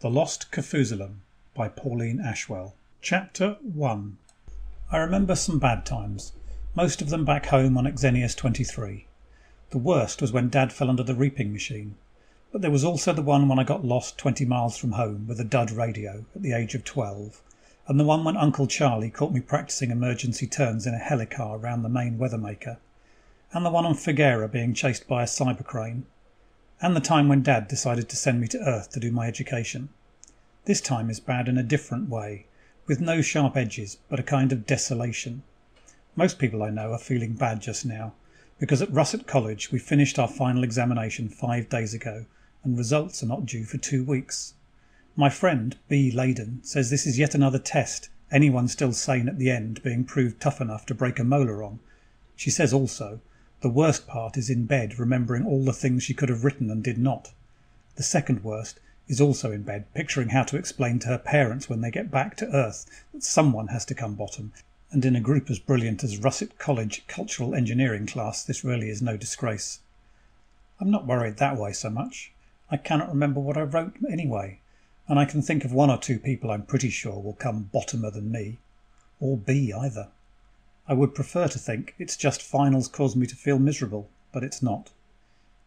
The Lost Kafoozalum by Pauline Ashwell. Chapter 1 I remember some bad times, most of them back home on Xenius 23. The worst was when Dad fell under the reaping machine. But there was also the one when I got lost twenty miles from home with a dud radio at the age of twelve, and the one when Uncle Charlie caught me practicing emergency turns in a helicar around the main weathermaker, and the one on Figuera being chased by a cybercrane and the time when Dad decided to send me to Earth to do my education. This time is bad in a different way, with no sharp edges, but a kind of desolation. Most people I know are feeling bad just now, because at Russett College we finished our final examination five days ago, and results are not due for two weeks. My friend, B. Leyden, says this is yet another test, anyone still sane at the end being proved tough enough to break a molar on. She says also the worst part is in bed remembering all the things she could have written and did not. The second worst is also in bed picturing how to explain to her parents when they get back to Earth that someone has to come bottom, and in a group as brilliant as Russett College Cultural Engineering class this really is no disgrace. I'm not worried that way so much. I cannot remember what I wrote anyway, and I can think of one or two people I'm pretty sure will come bottomer than me. Or B either. I would prefer to think it's just finals cause me to feel miserable, but it's not.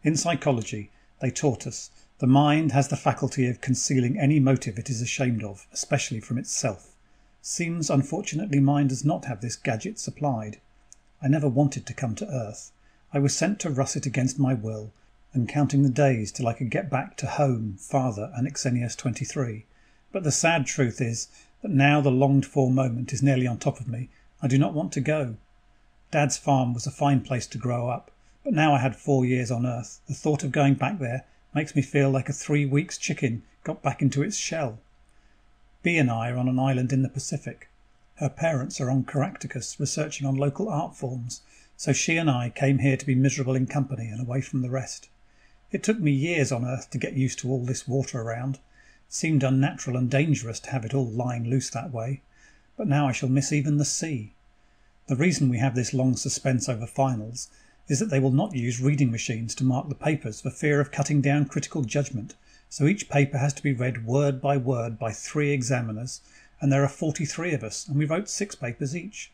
In psychology, they taught us the mind has the faculty of concealing any motive it is ashamed of, especially from itself. Seems unfortunately mine does not have this gadget supplied. I never wanted to come to Earth. I was sent to Russett against my will, and counting the days till I could get back to home, father, and Xenius 23. But the sad truth is that now the longed for moment is nearly on top of me I do not want to go. Dad's farm was a fine place to grow up, but now I had four years on Earth. The thought of going back there makes me feel like a three weeks chicken got back into its shell. B and I are on an island in the Pacific. Her parents are on Caractacus researching on local art forms, so she and I came here to be miserable in company and away from the rest. It took me years on Earth to get used to all this water around. It seemed unnatural and dangerous to have it all lying loose that way. But now I shall miss even the sea. The reason we have this long suspense over finals is that they will not use reading machines to mark the papers for fear of cutting down critical judgment, so each paper has to be read word by word by three examiners, and there are 43 of us, and we wrote six papers each.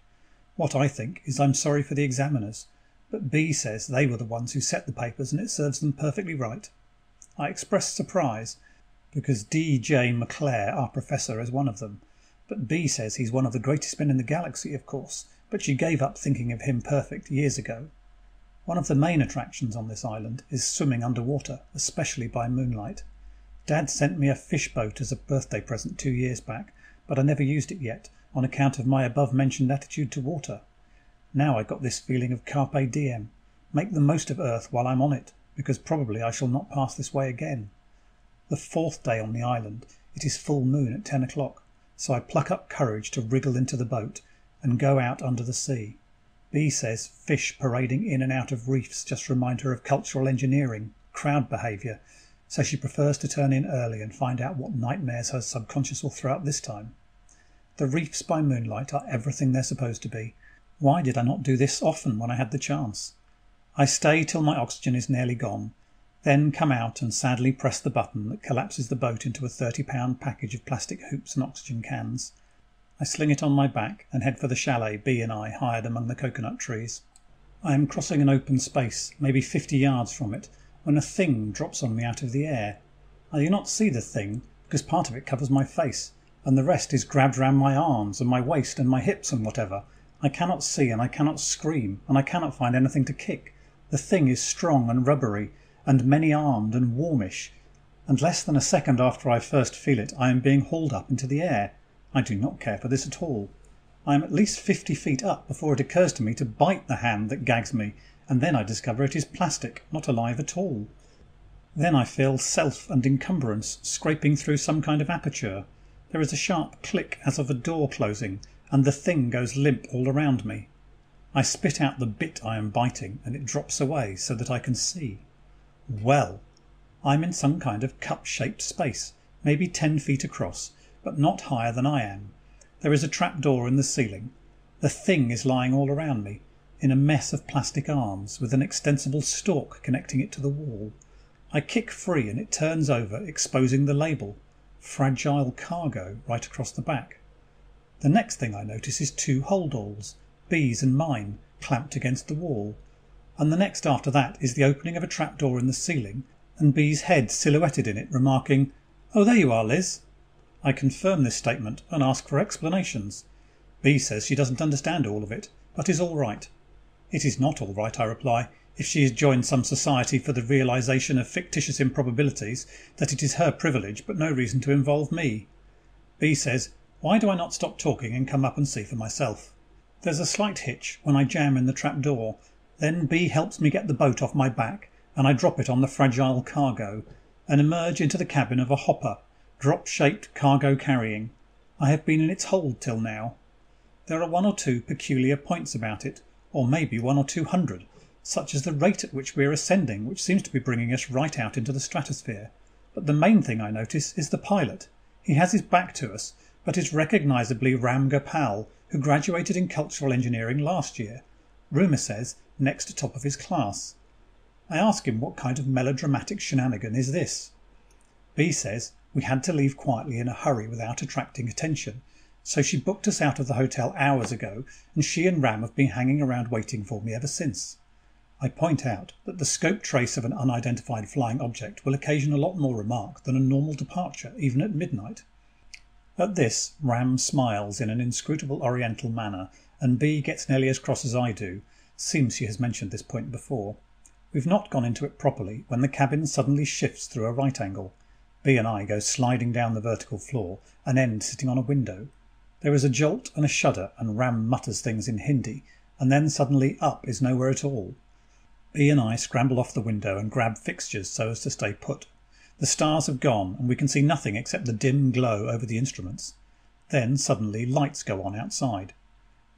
What I think is I'm sorry for the examiners, but B says they were the ones who set the papers and it serves them perfectly right. I expressed surprise because D. J. McClare, our professor, is one of them, but B says he's one of the greatest men in the galaxy, of course, but she gave up thinking of him perfect years ago. One of the main attractions on this island is swimming underwater, especially by moonlight. Dad sent me a fish boat as a birthday present two years back, but I never used it yet on account of my above mentioned attitude to water. Now I got this feeling of carpe diem, make the most of Earth while I'm on it, because probably I shall not pass this way again. The fourth day on the island, it is full moon at ten o'clock so I pluck up courage to wriggle into the boat and go out under the sea. B says fish parading in and out of reefs just remind her of cultural engineering, crowd behavior, so she prefers to turn in early and find out what nightmares her subconscious will throw up this time. The reefs by moonlight are everything they're supposed to be. Why did I not do this often when I had the chance? I stay till my oxygen is nearly gone then come out and sadly press the button that collapses the boat into a 30 pound package of plastic hoops and oxygen cans. I sling it on my back and head for the chalet B and I hired among the coconut trees. I am crossing an open space, maybe 50 yards from it, when a thing drops on me out of the air. I do not see the thing because part of it covers my face and the rest is grabbed round my arms and my waist and my hips and whatever. I cannot see and I cannot scream and I cannot find anything to kick. The thing is strong and rubbery and many armed and warmish, and less than a second after I first feel it I am being hauled up into the air. I do not care for this at all. I am at least fifty feet up before it occurs to me to bite the hand that gags me, and then I discover it is plastic, not alive at all. Then I feel self and encumbrance scraping through some kind of aperture. There is a sharp click as of a door closing, and the thing goes limp all around me. I spit out the bit I am biting, and it drops away so that I can see. Well, I'm in some kind of cup shaped space, maybe ten feet across, but not higher than I am. There is a trap door in the ceiling. The thing is lying all around me, in a mess of plastic arms, with an extensible stalk connecting it to the wall. I kick free and it turns over, exposing the label. fragile cargo right across the back. The next thing I notice is two holdalls, B's and mine, clamped against the wall. And the next after that is the opening of a trapdoor in the ceiling and B's head silhouetted in it, remarking, Oh, there you are, Liz. I confirm this statement and ask for explanations. B says she doesn't understand all of it, but is all right. It is not all right, I reply, if she has joined some society for the realization of fictitious improbabilities, that it is her privilege, but no reason to involve me. B says, Why do I not stop talking and come up and see for myself? There's a slight hitch when I jam in the trap door. Then B helps me get the boat off my back, and I drop it on the fragile cargo, and emerge into the cabin of a hopper, drop shaped cargo carrying. I have been in its hold till now. There are one or two peculiar points about it or maybe one or two hundred, such as the rate at which we are ascending, which seems to be bringing us right out into the stratosphere. But the main thing I notice is the pilot. He has his back to us, but is recognizably Ram Gopal, who graduated in cultural engineering last year. Rumour says next to top of his class. I ask him what kind of melodramatic shenanigan is this. B says we had to leave quietly in a hurry without attracting attention, so she booked us out of the hotel hours ago, and she and Ram have been hanging around waiting for me ever since. I point out that the scope trace of an unidentified flying object will occasion a lot more remark than a normal departure, even at midnight. At this, Ram smiles in an inscrutable oriental manner, and B gets nearly as cross as I do. Seems she has mentioned this point before. We've not gone into it properly when the cabin suddenly shifts through a right angle. B and I go sliding down the vertical floor, and end sitting on a window. There is a jolt and a shudder, and Ram mutters things in Hindi, and then suddenly up is nowhere at all. B and I scramble off the window and grab fixtures so as to stay put. The stars have gone, and we can see nothing except the dim glow over the instruments. Then suddenly lights go on outside.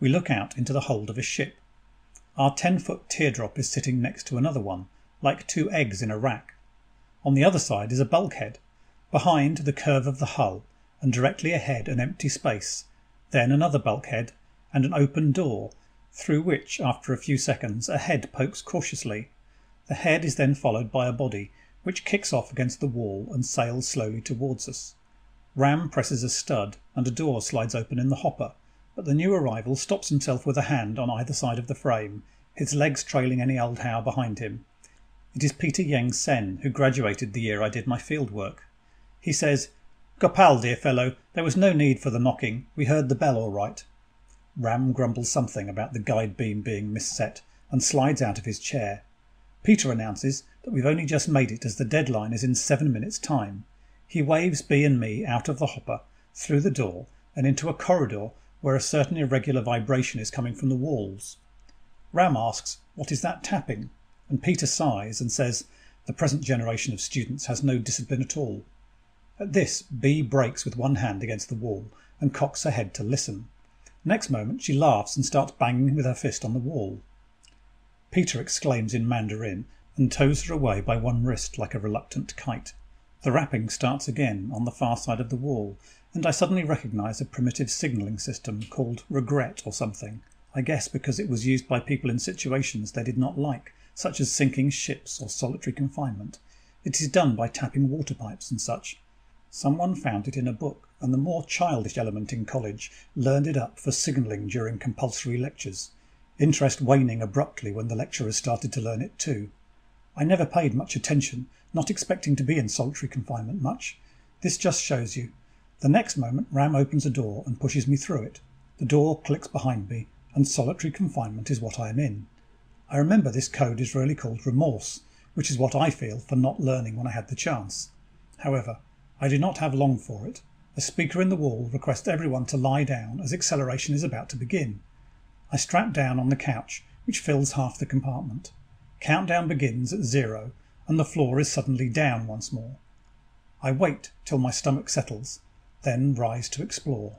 We look out into the hold of a ship. Our ten foot teardrop is sitting next to another one, like two eggs in a rack. On the other side is a bulkhead. Behind, the curve of the hull, and directly ahead an empty space, then another bulkhead, and an open door, through which, after a few seconds, a head pokes cautiously. The head is then followed by a body, which kicks off against the wall and sails slowly towards us. Ram presses a stud, and a door slides open in the hopper, but the new arrival stops himself with a hand on either side of the frame, his legs trailing any old how behind him. It is Peter Yang Sen, who graduated the year I did my field work. He says, Gopal, dear fellow, there was no need for the knocking. We heard the bell all right. Ram grumbles something about the guide beam being misset and slides out of his chair. Peter announces that we've only just made it as the deadline is in seven minutes' time. He waves B and me out of the hopper, through the door, and into a corridor where a certain irregular vibration is coming from the walls. Ram asks, What is that tapping? And Peter sighs and says, The present generation of students has no discipline at all. At this, B breaks with one hand against the wall and cocks her head to listen. Next moment she laughs and starts banging with her fist on the wall. Peter exclaims in Mandarin and tows her away by one wrist like a reluctant kite. The rapping starts again on the far side of the wall, and I suddenly recognize a primitive signaling system called regret or something. I guess because it was used by people in situations they did not like, such as sinking ships or solitary confinement. It is done by tapping water pipes and such. Someone found it in a book, and the more childish element in college learned it up for signalling during compulsory lectures, interest waning abruptly when the lecturers started to learn it too. I never paid much attention, not expecting to be in solitary confinement much. This just shows you. The next moment Ram opens a door and pushes me through it. The door clicks behind me, and solitary confinement is what I am in. I remember this code is really called remorse, which is what I feel for not learning when I had the chance. However, I do not have long for it. A speaker in the wall requests everyone to lie down as acceleration is about to begin. I strap down on the couch, which fills half the compartment. Countdown begins at zero, and the floor is suddenly down once more. I wait till my stomach settles, then rise to explore.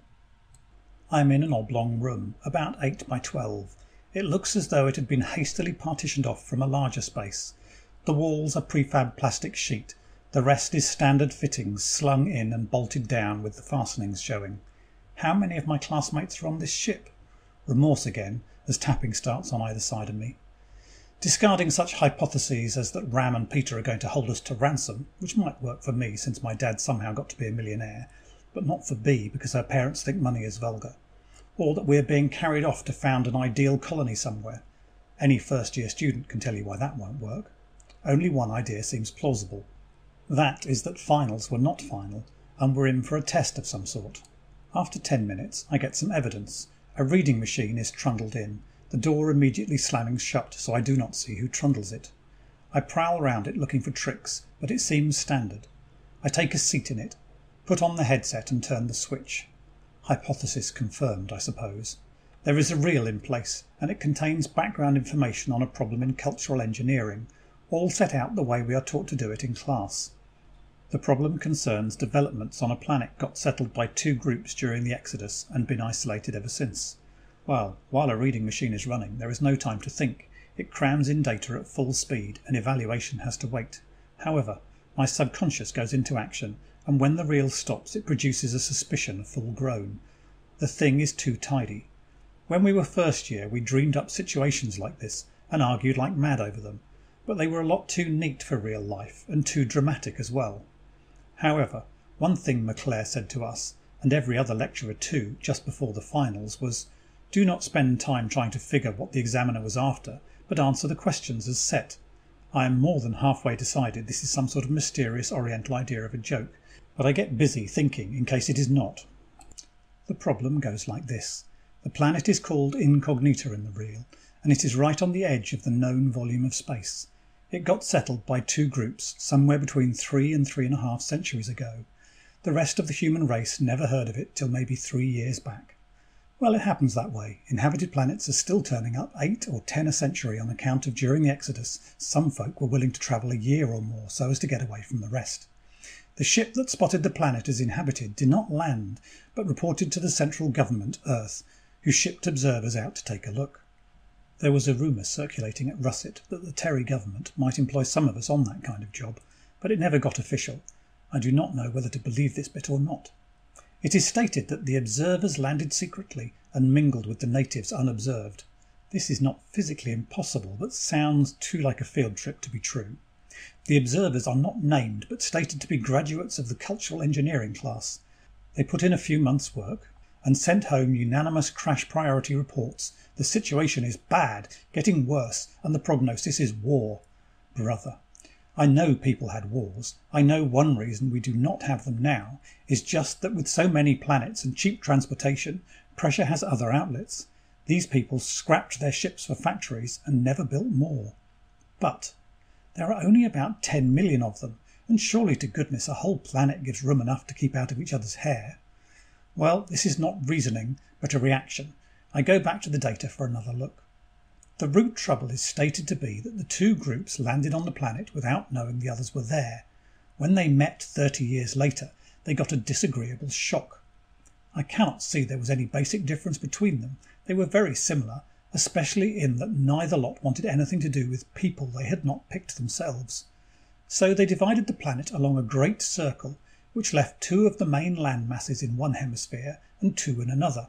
I am in an oblong room, about 8 by 12. It looks as though it had been hastily partitioned off from a larger space. The walls are prefab plastic sheet, the rest is standard fittings slung in and bolted down with the fastenings showing. How many of my classmates are on this ship? Remorse again as tapping starts on either side of me. Discarding such hypotheses as that Ram and Peter are going to hold us to ransom, which might work for me since my dad somehow got to be a millionaire, but not for B because her parents think money is vulgar, or that we are being carried off to found an ideal colony somewhere. Any first year student can tell you why that won't work. Only one idea seems plausible. That is that finals were not final and we're in for a test of some sort. After 10 minutes, I get some evidence. A reading machine is trundled in, the door immediately slamming shut so I do not see who trundles it. I prowl round it looking for tricks, but it seems standard. I take a seat in it, put on the headset and turn the switch. Hypothesis confirmed, I suppose. There is a reel in place, and it contains background information on a problem in cultural engineering, all set out the way we are taught to do it in class. The problem concerns developments on a planet got settled by two groups during the Exodus and been isolated ever since. Well, while a reading machine is running, there is no time to think. It crams in data at full speed and evaluation has to wait. However, my subconscious goes into action, and when the reel stops, it produces a suspicion full grown. The thing is too tidy. When we were first year, we dreamed up situations like this and argued like mad over them, but they were a lot too neat for real life and too dramatic as well. However, one thing McClare said to us, and every other lecturer too, just before the finals, was do not spend time trying to figure what the examiner was after, but answer the questions as set. I am more than halfway decided this is some sort of mysterious oriental idea of a joke, but I get busy thinking in case it is not. The problem goes like this. The planet is called Incognita in the reel, and it is right on the edge of the known volume of space. It got settled by two groups somewhere between three and three and a half centuries ago. The rest of the human race never heard of it till maybe three years back. Well, it happens that way. Inhabited planets are still turning up eight or ten a century on account of during the Exodus, some folk were willing to travel a year or more so as to get away from the rest. The ship that spotted the planet as inhabited did not land, but reported to the central government, Earth, who shipped observers out to take a look. There was a rumour circulating at Russett that the Terry government might employ some of us on that kind of job, but it never got official. I do not know whether to believe this bit or not. It is stated that the observers landed secretly and mingled with the natives unobserved. This is not physically impossible, but sounds too like a field trip to be true. The observers are not named, but stated to be graduates of the cultural engineering class. They put in a few months' work and sent home unanimous crash priority reports. The situation is bad, getting worse, and the prognosis is war. Brother. I know people had wars. I know one reason we do not have them now is just that with so many planets and cheap transportation, pressure has other outlets. These people scrapped their ships for factories and never built more. But there are only about 10 million of them, and surely to goodness a whole planet gives room enough to keep out of each other's hair. Well, this is not reasoning, but a reaction. I go back to the data for another look. The root trouble is stated to be that the two groups landed on the planet without knowing the others were there. When they met 30 years later, they got a disagreeable shock. I cannot see there was any basic difference between them. They were very similar, especially in that neither lot wanted anything to do with people they had not picked themselves. So they divided the planet along a great circle, which left two of the main land masses in one hemisphere and two in another.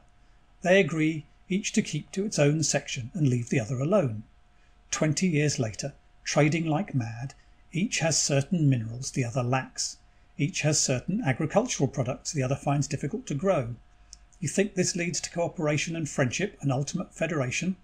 They agree each to keep to its own section and leave the other alone. Twenty years later, trading like mad, each has certain minerals the other lacks. Each has certain agricultural products the other finds difficult to grow. You think this leads to cooperation and friendship and ultimate federation?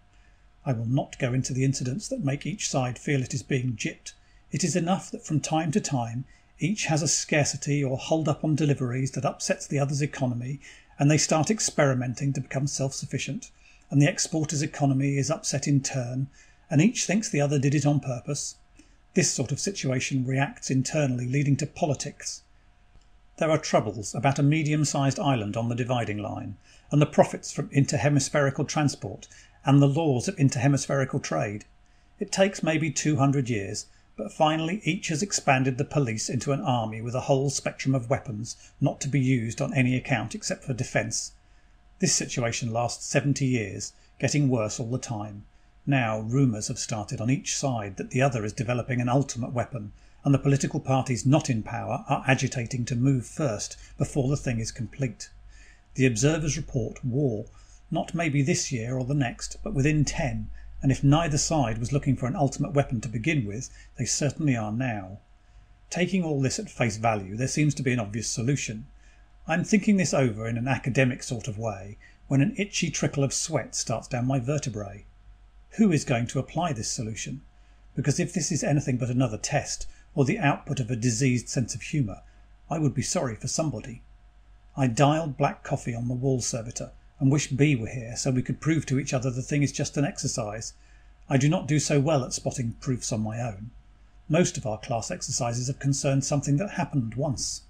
I will not go into the incidents that make each side feel it is being gypped. It is enough that from time to time each has a scarcity or hold up on deliveries that upsets the other's economy and they start experimenting to become self sufficient, and the exporter's economy is upset in turn, and each thinks the other did it on purpose. This sort of situation reacts internally, leading to politics. There are troubles about a medium sized island on the dividing line, and the profits from interhemispherical transport, and the laws of interhemispherical trade. It takes maybe 200 years, but finally each has expanded the police into an army with a whole spectrum of weapons not to be used on any account except for defense. This situation lasts 70 years, getting worse all the time. Now rumors have started on each side that the other is developing an ultimate weapon, and the political parties not in power are agitating to move first before the thing is complete. The observers report war, not maybe this year or the next, but within 10, and if neither side was looking for an ultimate weapon to begin with, they certainly are now. Taking all this at face value, there seems to be an obvious solution. I'm thinking this over in an academic sort of way when an itchy trickle of sweat starts down my vertebrae. Who is going to apply this solution? Because if this is anything but another test, or the output of a diseased sense of humour, I would be sorry for somebody. I dialed black coffee on the wall servitor and wish B were here so we could prove to each other the thing is just an exercise. I do not do so well at spotting proofs on my own. Most of our class exercises have concerned something that happened once.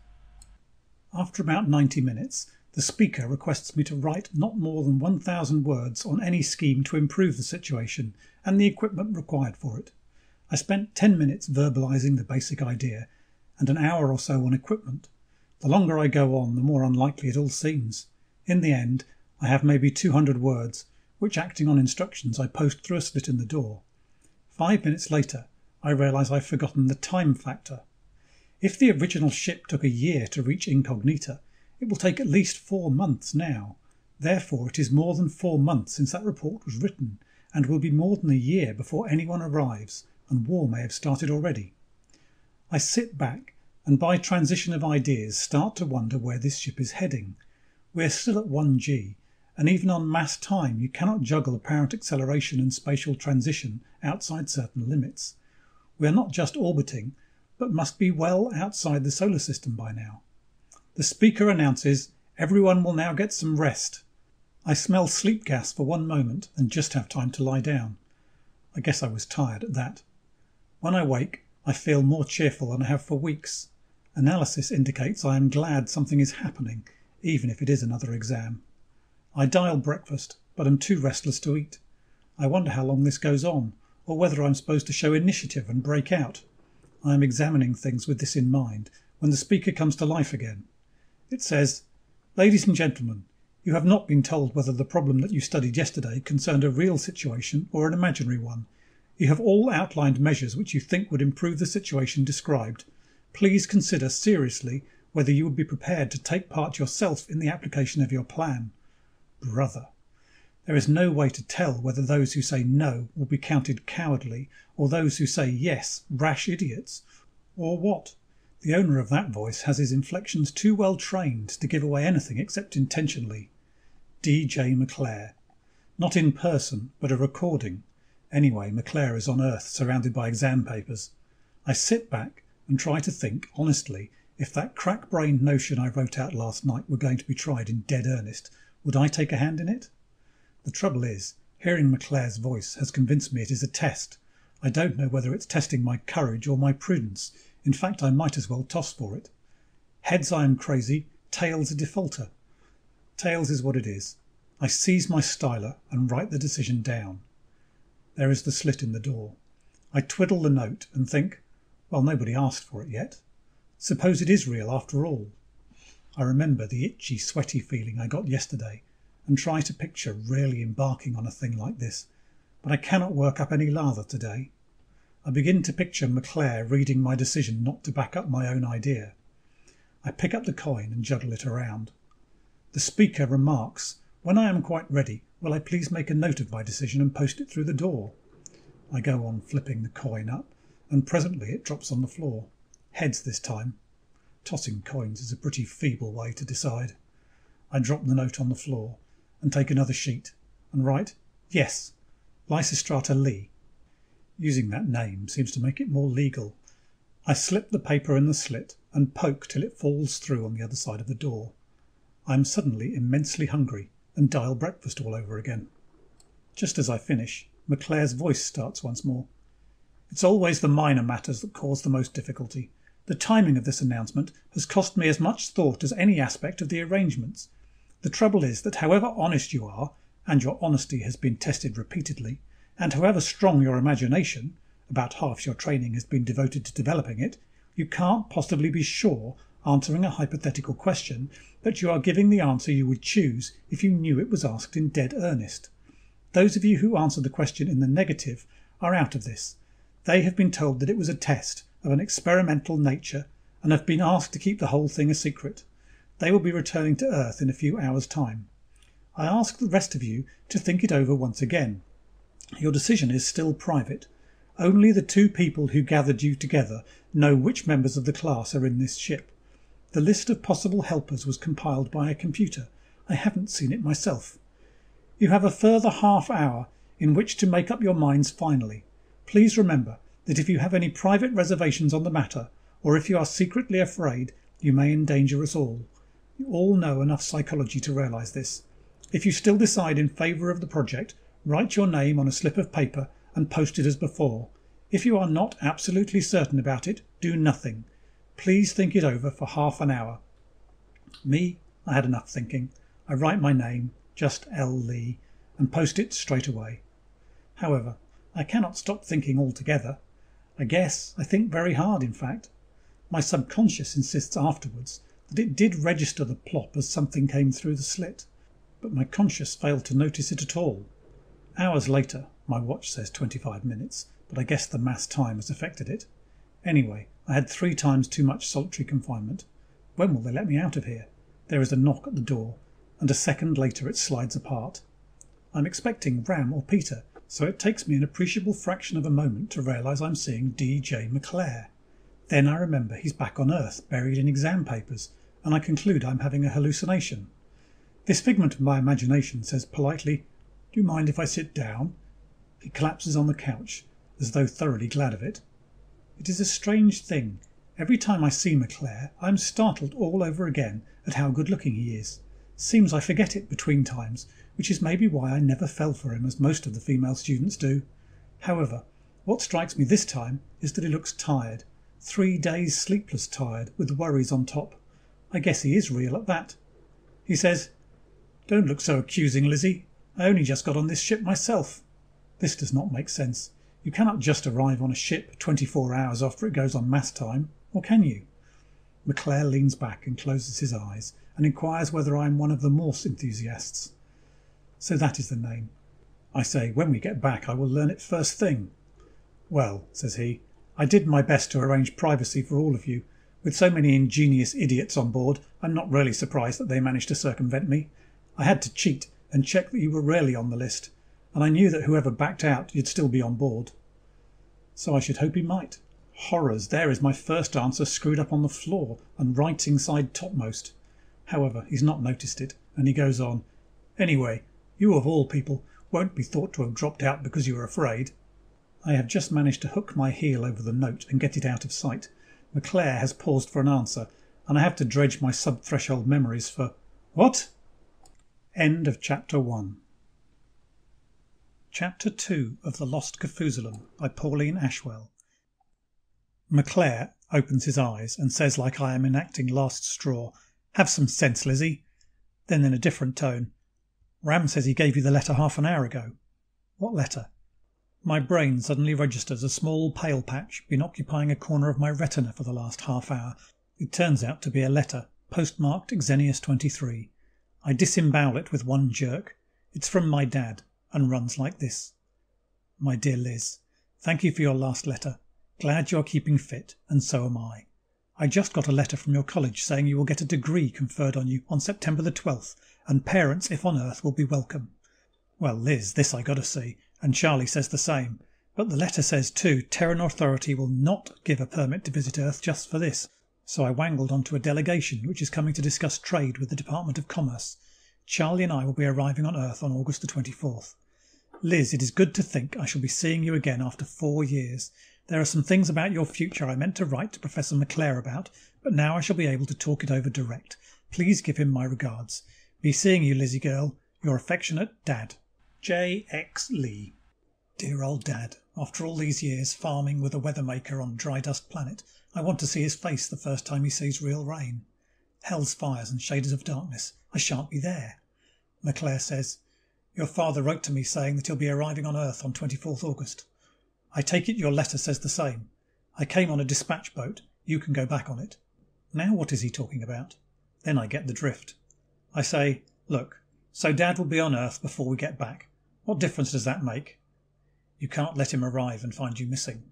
After about 90 minutes, the speaker requests me to write not more than 1,000 words on any scheme to improve the situation and the equipment required for it. I spent 10 minutes verbalizing the basic idea and an hour or so on equipment. The longer I go on, the more unlikely it all seems. In the end, I have maybe 200 words, which acting on instructions I post through a slit in the door. Five minutes later, I realize I've forgotten the time factor. If the original ship took a year to reach Incognita, it will take at least four months now. Therefore, it is more than four months since that report was written, and will be more than a year before anyone arrives, and war may have started already. I sit back, and by transition of ideas start to wonder where this ship is heading. We're still at 1G, and even on mass time, you cannot juggle apparent acceleration and spatial transition outside certain limits. We are not just orbiting, but must be well outside the solar system by now. The speaker announces, Everyone will now get some rest. I smell sleep gas for one moment and just have time to lie down. I guess I was tired at that. When I wake, I feel more cheerful than I have for weeks. Analysis indicates I am glad something is happening, even if it is another exam. I dial breakfast, but am too restless to eat. I wonder how long this goes on, or whether I'm supposed to show initiative and break out. I am examining things with this in mind when the speaker comes to life again. It says, Ladies and gentlemen, you have not been told whether the problem that you studied yesterday concerned a real situation or an imaginary one. You have all outlined measures which you think would improve the situation described. Please consider seriously whether you would be prepared to take part yourself in the application of your plan. Brother. There is no way to tell whether those who say no will be counted cowardly, or those who say yes rash idiots, or what. The owner of that voice has his inflections too well trained to give away anything except intentionally. D.J. McClare. Not in person, but a recording. Anyway, McClare is on Earth, surrounded by exam papers. I sit back and try to think, honestly, if that crack brained notion I wrote out last night were going to be tried in dead earnest, would I take a hand in it? The trouble is, hearing McClare's voice has convinced me it is a test. I don't know whether it's testing my courage or my prudence. In fact, I might as well toss for it. Heads, I am crazy. Tails, a defaulter. Tails is what it is. I seize my styler and write the decision down. There is the slit in the door. I twiddle the note and think, well, nobody asked for it yet. Suppose it is real after all. I remember the itchy, sweaty feeling I got yesterday and try to picture really embarking on a thing like this, but I cannot work up any lather today. I begin to picture McClare reading my decision not to back up my own idea. I pick up the coin and juggle it around. The speaker remarks, When I am quite ready, will I please make a note of my decision and post it through the door? I go on flipping the coin up, and presently it drops on the floor. Heads this time. Tossing coins is a pretty feeble way to decide. I drop the note on the floor and take another sheet and write, Yes, Lysistrata Lee. Using that name seems to make it more legal. I slip the paper in the slit and poke till it falls through on the other side of the door. I am suddenly immensely hungry and dial breakfast all over again. Just as I finish, McClare's voice starts once more. It's always the minor matters that cause the most difficulty. The timing of this announcement has cost me as much thought as any aspect of the arrangements. The trouble is that however honest you are, and your honesty has been tested repeatedly, and however strong your imagination, about half your training has been devoted to developing it, you can't possibly be sure, answering a hypothetical question, that you are giving the answer you would choose if you knew it was asked in dead earnest. Those of you who answer the question in the negative are out of this. They have been told that it was a test of an experimental nature and have been asked to keep the whole thing a secret. They will be returning to Earth in a few hours' time. I ask the rest of you to think it over once again. Your decision is still private. Only the two people who gathered you together know which members of the class are in this ship. The list of possible helpers was compiled by a computer. I haven't seen it myself. You have a further half hour in which to make up your minds finally. Please remember that if you have any private reservations on the matter, or if you are secretly afraid, you may endanger us all. You all know enough psychology to realize this. If you still decide in favor of the project, write your name on a slip of paper and post it as before. If you are not absolutely certain about it, do nothing. Please think it over for half an hour. Me, I had enough thinking. I write my name, just L. Lee, and post it straight away. However, I cannot stop thinking altogether. I guess I think very hard, in fact. My subconscious insists afterwards that it did register the plop as something came through the slit, but my conscious failed to notice it at all. Hours later, my watch says 25 minutes, but I guess the mass time has affected it. Anyway, I had three times too much solitary confinement. When will they let me out of here? There is a knock at the door, and a second later it slides apart. I'm expecting Ram or Peter, so it takes me an appreciable fraction of a moment to realize I'm seeing D.J. McClare. Then I remember he's back on Earth, buried in exam papers, and I conclude I'm having a hallucination. This figment of my imagination says politely, Do you mind if I sit down? He collapses on the couch, as though thoroughly glad of it. It is a strange thing. Every time I see McClare, I am startled all over again at how good looking he is. Seems I forget it between times, which is maybe why I never fell for him as most of the female students do. However, what strikes me this time is that he looks tired. Three days sleepless tired, with worries on top. I guess he is real at that. He says, Don't look so accusing, Lizzie. I only just got on this ship myself. This does not make sense. You cannot just arrive on a ship 24 hours after it goes on mass time, or can you? McClare leans back and closes his eyes and inquires whether I am one of the Morse enthusiasts. So that is the name. I say, when we get back, I will learn it first thing. Well, says he, I did my best to arrange privacy for all of you. With so many ingenious idiots on board, I'm not really surprised that they managed to circumvent me. I had to cheat and check that you were really on the list and I knew that whoever backed out, you'd still be on board. So I should hope he might. Horrors, there is my first answer screwed up on the floor and writing side topmost. However, he's not noticed it, and he goes on. Anyway, you of all people won't be thought to have dropped out because you were afraid. I have just managed to hook my heel over the note and get it out of sight. McClare has paused for an answer, and I have to dredge my sub-threshold memories for... What? End of chapter 1. Chapter 2 of The Lost Kafoozalum by Pauline Ashwell. McClare opens his eyes and says, like I am enacting Last Straw, Have some sense, Lizzie. Then, in a different tone, Ram says he gave you the letter half an hour ago. What letter? My brain suddenly registers a small pale patch been occupying a corner of my retina for the last half hour. It turns out to be a letter, postmarked Xenius 23. I disembowel it with one jerk. It's from my dad and runs like this My dear Liz, Thank you for your last letter. Glad you are keeping fit, and so am I. I just got a letter from your college saying you will get a degree conferred on you on September the 12th, and parents, if on Earth, will be welcome. Well, Liz, this I gotta see, and Charlie says the same. But the letter says too, Terran Authority will not give a permit to visit Earth just for this. So I wangled onto a delegation which is coming to discuss trade with the Department of Commerce. Charlie and I will be arriving on Earth on August the 24th. Liz, it is good to think I shall be seeing you again after four years. There are some things about your future I meant to write to Professor McClare about, but now I shall be able to talk it over direct. Please give him my regards. Be seeing you, Lizzie girl. Your affectionate Dad. J. X. Lee. Dear old Dad. After all these years farming with a weathermaker on Dry Dust Planet, I want to see his face the first time he sees real rain. Hell's fires and shades of darkness. I shan't be there. McClare says, your father wrote to me saying that he'll be arriving on Earth on 24th August. I take it your letter says the same. I came on a dispatch boat. You can go back on it. Now what is he talking about? Then I get the drift. I say, look, so Dad will be on Earth before we get back. What difference does that make? You can't let him arrive and find you missing.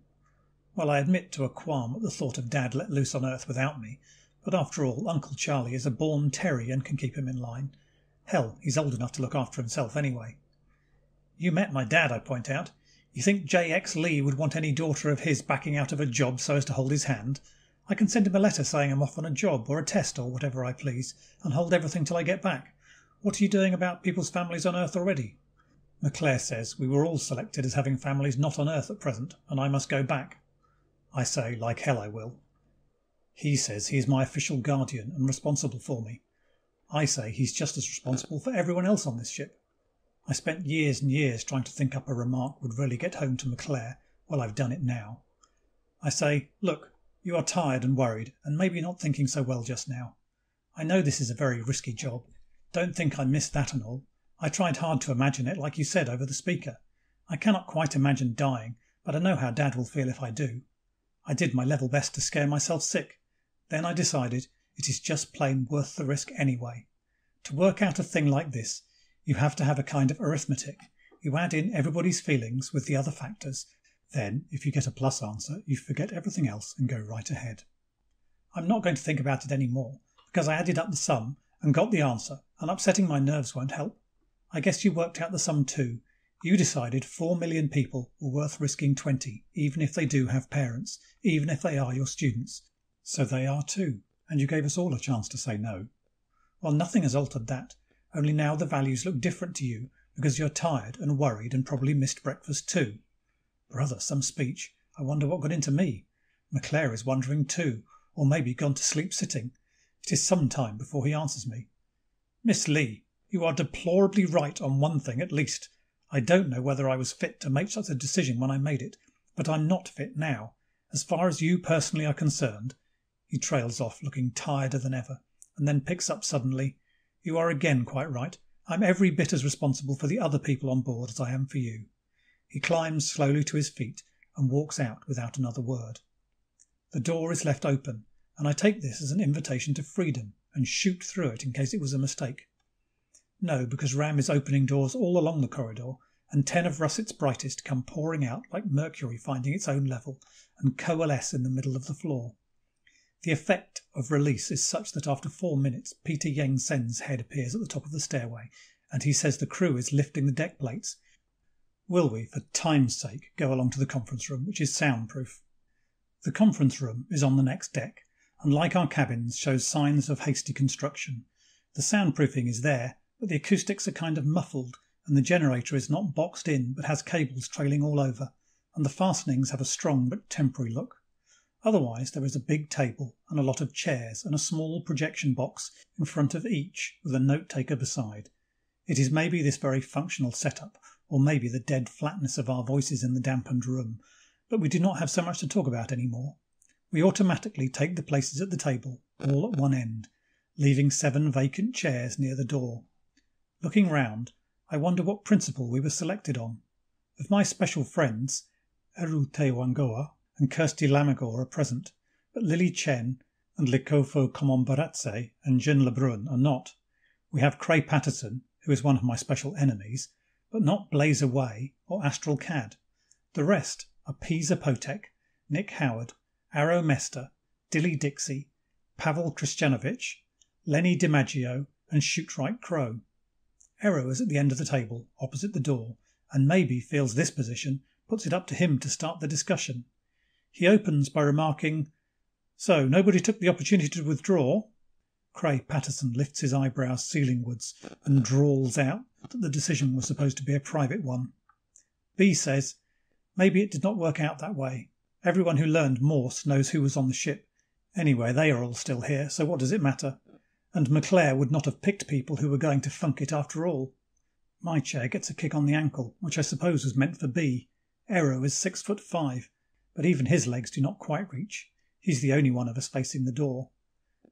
Well, I admit to a qualm at the thought of Dad let loose on Earth without me, but after all, Uncle Charlie is a born Terry and can keep him in line. Hell, he's old enough to look after himself anyway. You met my dad, I point out. You think J.X. Lee would want any daughter of his backing out of a job so as to hold his hand? I can send him a letter saying I'm off on a job or a test or whatever I please, and hold everything till I get back. What are you doing about people's families on Earth already? McClare says we were all selected as having families not on Earth at present, and I must go back. I say, like hell I will. He says he is my official guardian and responsible for me. I say he's just as responsible for everyone else on this ship. I spent years and years trying to think up a remark would really get home to McClare. Well, I've done it now. I say, look, you are tired and worried, and maybe not thinking so well just now. I know this is a very risky job. Don't think I missed that and all. I tried hard to imagine it, like you said, over the speaker. I cannot quite imagine dying, but I know how Dad will feel if I do. I did my level best to scare myself sick. Then I decided it is just plain worth the risk anyway. To work out a thing like this, you have to have a kind of arithmetic. You add in everybody's feelings with the other factors. Then, if you get a plus answer, you forget everything else and go right ahead. I'm not going to think about it any more, because I added up the sum and got the answer, and upsetting my nerves won't help. I guess you worked out the sum too. You decided 4 million people were worth risking 20, even if they do have parents, even if they are your students. So they are too, and you gave us all a chance to say no. Well, nothing has altered that, only now the values look different to you because you're tired and worried and probably missed breakfast too. Brother, some speech. I wonder what got into me. McClare is wondering too, or maybe gone to sleep sitting. It is some time before he answers me. Miss Lee, you are deplorably right on one thing at least. I don't know whether I was fit to make such a decision when I made it, but I'm not fit now. As far as you personally are concerned, he trails off, looking tireder than ever, and then picks up suddenly. You are again quite right. I'm every bit as responsible for the other people on board as I am for you. He climbs slowly to his feet and walks out without another word. The door is left open, and I take this as an invitation to freedom and shoot through it in case it was a mistake. No, because Ram is opening doors all along the corridor, and ten of Russett's brightest come pouring out like mercury finding its own level and coalesce in the middle of the floor. The effect of release is such that after four minutes, Peter Yang Sen's head appears at the top of the stairway, and he says the crew is lifting the deck plates. Will we, for time's sake, go along to the conference room, which is soundproof? The conference room is on the next deck, and like our cabins, shows signs of hasty construction. The soundproofing is there, but the acoustics are kind of muffled, and the generator is not boxed in but has cables trailing all over, and the fastenings have a strong but temporary look. Otherwise, there is a big table and a lot of chairs and a small projection box in front of each with a note taker beside. It is maybe this very functional setup, or maybe the dead flatness of our voices in the dampened room, but we do not have so much to talk about any more. We automatically take the places at the table, all at one end, leaving seven vacant chairs near the door. Looking round, I wonder what principle we were selected on. Of my special friends, Eru Te Wangoa and Kirsty Lamagore are present, but Lily Chen and Likofo Komombaratse and Jin Lebrun are not. We have Cray Patterson, who is one of my special enemies, but not Blazer Way or Astral Cad. The rest are Pisa Potek, Nick Howard, Arrow Mester, Dilly Dixie, Pavel Christianovich, Lenny DiMaggio, and Shootwright Crow. Arrow is at the end of the table, opposite the door, and maybe feels this position puts it up to him to start the discussion. He opens by remarking, So, nobody took the opportunity to withdraw? Cray Patterson lifts his eyebrows ceilingwards and drawls out that the decision was supposed to be a private one. B says, Maybe it did not work out that way. Everyone who learned Morse knows who was on the ship. Anyway, they are all still here, so what does it matter? and McClare would not have picked people who were going to funk it after all. My chair gets a kick on the ankle, which I suppose was meant for B. Arrow is six foot five, but even his legs do not quite reach. He's the only one of us facing the door.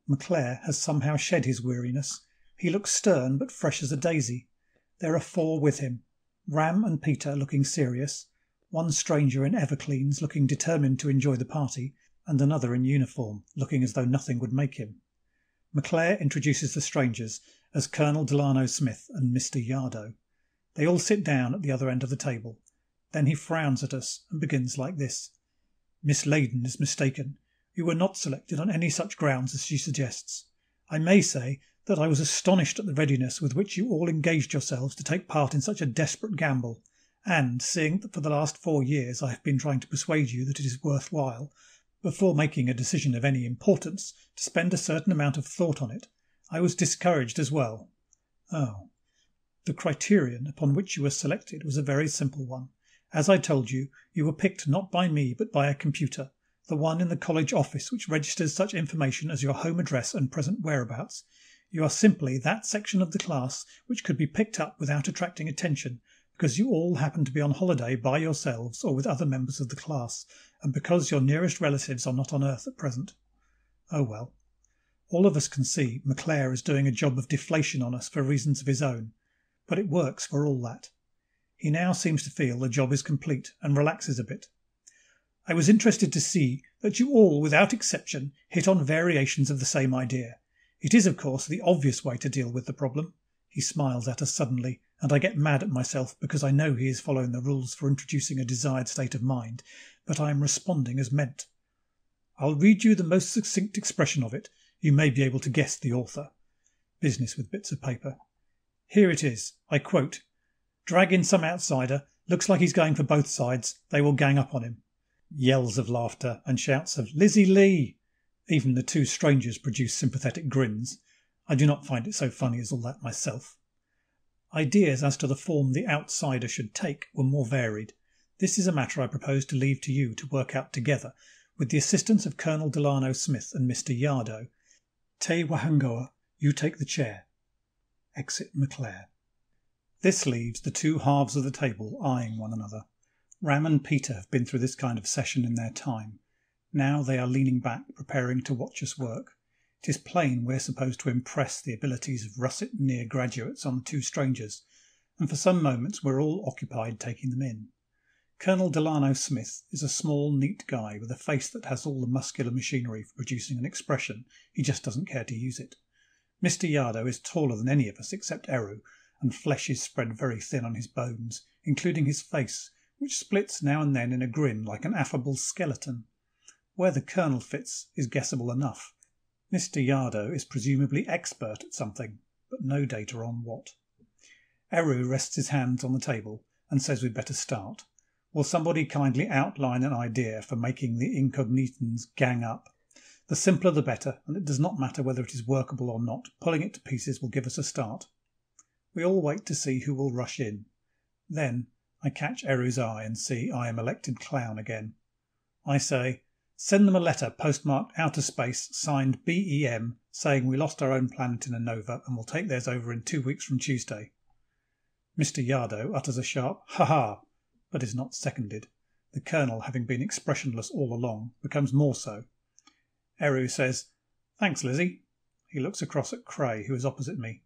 McClare has somehow shed his weariness. He looks stern but fresh as a daisy. There are four with him Ram and Peter looking serious, one stranger in Evercleans looking determined to enjoy the party, and another in uniform, looking as though nothing would make him. McClare introduces the strangers as Colonel Delano Smith and Mr. Yardo. They all sit down at the other end of the table. Then he frowns at us and begins like this Miss Leyden is mistaken. You were not selected on any such grounds as she suggests. I may say that I was astonished at the readiness with which you all engaged yourselves to take part in such a desperate gamble. And seeing that for the last four years I have been trying to persuade you that it is worth while, before making a decision of any importance, to spend a certain amount of thought on it, I was discouraged as well. Oh. The criterion upon which you were selected was a very simple one. As I told you, you were picked not by me but by a computer, the one in the college office which registers such information as your home address and present whereabouts. You are simply that section of the class which could be picked up without attracting attention, because you all happen to be on holiday by yourselves or with other members of the class, and because your nearest relatives are not on Earth at present. Oh well. All of us can see McClare is doing a job of deflation on us for reasons of his own, but it works for all that. He now seems to feel the job is complete and relaxes a bit. I was interested to see that you all, without exception, hit on variations of the same idea. It is, of course, the obvious way to deal with the problem. He smiles at us suddenly, and I get mad at myself because I know he is following the rules for introducing a desired state of mind, but I am responding as meant. I'll read you the most succinct expression of it. You may be able to guess the author. Business with bits of paper. Here it is. I quote Drag in some outsider. Looks like he's going for both sides. They will gang up on him. Yells of laughter and shouts of Lizzie Lee. Even the two strangers produce sympathetic grins. I do not find it so funny as all that myself. Ideas as to the form the outsider should take were more varied. This is a matter I propose to leave to you to work out together, with the assistance of Colonel Delano Smith and Mr. Yardo. Te Wahangoa, you take the chair. Exit McClare. This leaves the two halves of the table eyeing one another. Ram and Peter have been through this kind of session in their time. Now they are leaning back, preparing to watch us work. It is plain we're supposed to impress the abilities of Russett near graduates on the two strangers, and for some moments we're all occupied taking them in. Colonel Delano Smith is a small, neat guy with a face that has all the muscular machinery for producing an expression, he just doesn't care to use it. Mr. Yardo is taller than any of us except Eru, and flesh is spread very thin on his bones, including his face, which splits now and then in a grin like an affable skeleton. Where the colonel fits is guessable enough. Mr. Yardo is presumably expert at something, but no data on what. Eru rests his hands on the table and says we'd better start. Will somebody kindly outline an idea for making the incognitans gang up? The simpler the better, and it does not matter whether it is workable or not. Pulling it to pieces will give us a start. We all wait to see who will rush in. Then I catch Eru's eye and see I am elected clown again. I say, send them a letter postmarked outer space, signed BEM, saying we lost our own planet in a nova and will take theirs over in two weeks from Tuesday. Mr. Yardo utters a sharp ha ha, but is not seconded. The colonel, having been expressionless all along, becomes more so. Eru says, Thanks, Lizzie. He looks across at Cray, who is opposite me.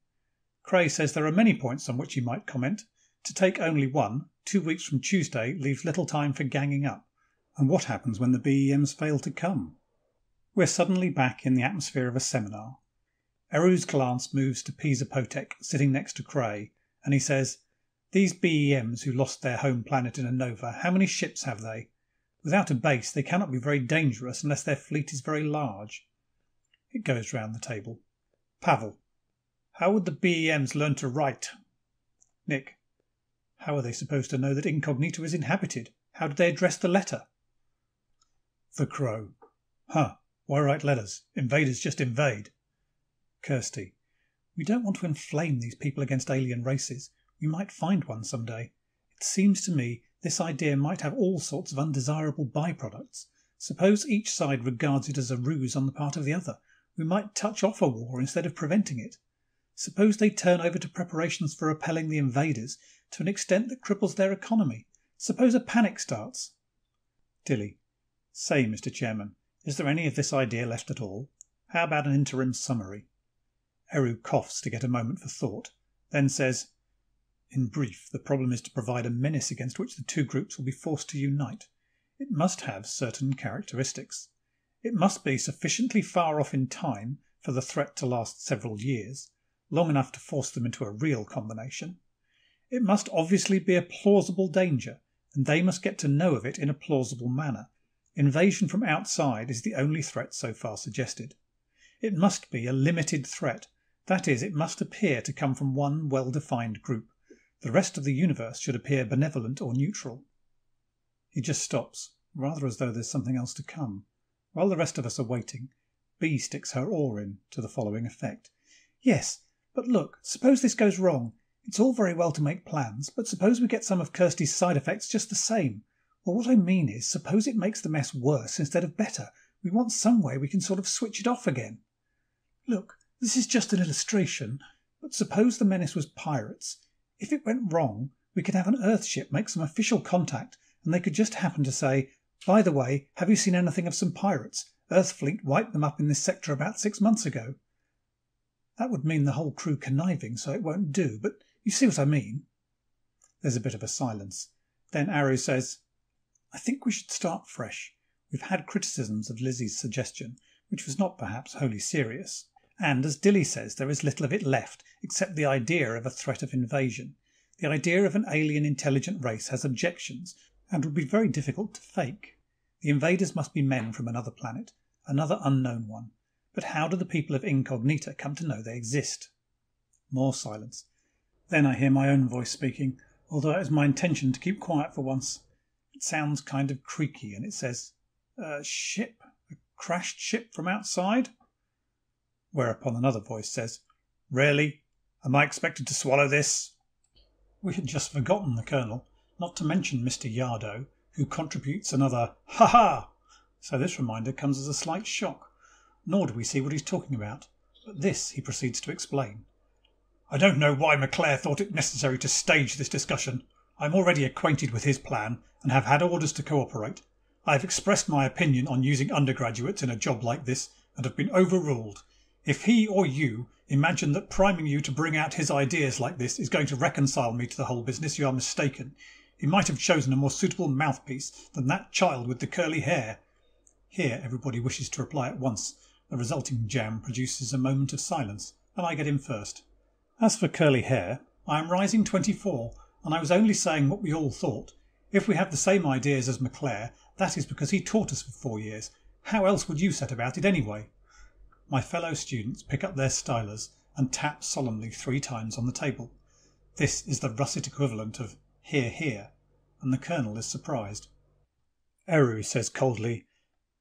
Cray says there are many points on which he might comment. To take only one, two weeks from Tuesday leaves little time for ganging up. And what happens when the BEMs fail to come? We're suddenly back in the atmosphere of a seminar. Eru's glance moves to Pisa Potek, sitting next to Cray, and he says, These BEMs who lost their home planet in a nova, how many ships have they? Without a base, they cannot be very dangerous unless their fleet is very large. It goes round the table. Pavel, how would the BEMs learn to write? Nick. How are they supposed to know that Incognita is inhabited? How did they address the letter? The Crow. Huh. Why write letters? Invaders just invade. Kirsty. We don't want to inflame these people against alien races. We might find one someday. It seems to me this idea might have all sorts of undesirable byproducts. Suppose each side regards it as a ruse on the part of the other. We might touch off a war instead of preventing it. Suppose they turn over to preparations for repelling the invaders to an extent that cripples their economy. Suppose a panic starts. Dilly. Say, Mr. Chairman, is there any of this idea left at all? How about an interim summary? Eru coughs to get a moment for thought, then says, In brief, the problem is to provide a menace against which the two groups will be forced to unite. It must have certain characteristics. It must be sufficiently far off in time for the threat to last several years, long enough to force them into a real combination. It must obviously be a plausible danger, and they must get to know of it in a plausible manner. Invasion from outside is the only threat so far suggested. It must be a limited threat, that is, it must appear to come from one well defined group. The rest of the universe should appear benevolent or neutral. He just stops, rather as though there's something else to come. While the rest of us are waiting, B sticks her oar in to the following effect. Yes, but look, suppose this goes wrong. It's all very well to make plans, but suppose we get some of Kirsty's side effects just the same. Well, what I mean is, suppose it makes the mess worse instead of better. We want some way we can sort of switch it off again. Look, this is just an illustration, but suppose the menace was pirates. If it went wrong, we could have an Earth ship make some official contact, and they could just happen to say, by the way, have you seen anything of some pirates? Earth fleet wiped them up in this sector about six months ago. That would mean the whole crew conniving, so it won't do, but you see what I mean? There's a bit of a silence. Then Arrow says, I think we should start fresh. We've had criticisms of Lizzie's suggestion, which was not perhaps wholly serious. And, as Dilly says, there is little of it left, except the idea of a threat of invasion. The idea of an alien intelligent race has objections, and would be very difficult to fake. The invaders must be men from another planet, another unknown one. But how do the people of Incognita come to know they exist? More silence. Then I hear my own voice speaking, although it is my intention to keep quiet for once. It sounds kind of creaky, and it says, A ship? A crashed ship from outside? Whereupon another voice says, Really? Am I expected to swallow this? We had just forgotten the Colonel, not to mention Mr. Yardo, who contributes another ha ha. So this reminder comes as a slight shock nor do we see what he's talking about. But this he proceeds to explain. I don't know why McClare thought it necessary to stage this discussion. I am already acquainted with his plan and have had orders to cooperate. I have expressed my opinion on using undergraduates in a job like this and have been overruled. If he or you imagine that priming you to bring out his ideas like this is going to reconcile me to the whole business, you are mistaken. He might have chosen a more suitable mouthpiece than that child with the curly hair. Here everybody wishes to reply at once, the resulting jam produces a moment of silence, and I get in first. As for curly hair, I am rising 24, and I was only saying what we all thought. If we have the same ideas as McClare, that is because he taught us for four years. How else would you set about it anyway? My fellow students pick up their stylers and tap solemnly three times on the table. This is the Russett equivalent of hear, hear, and the colonel is surprised. Eru says coldly,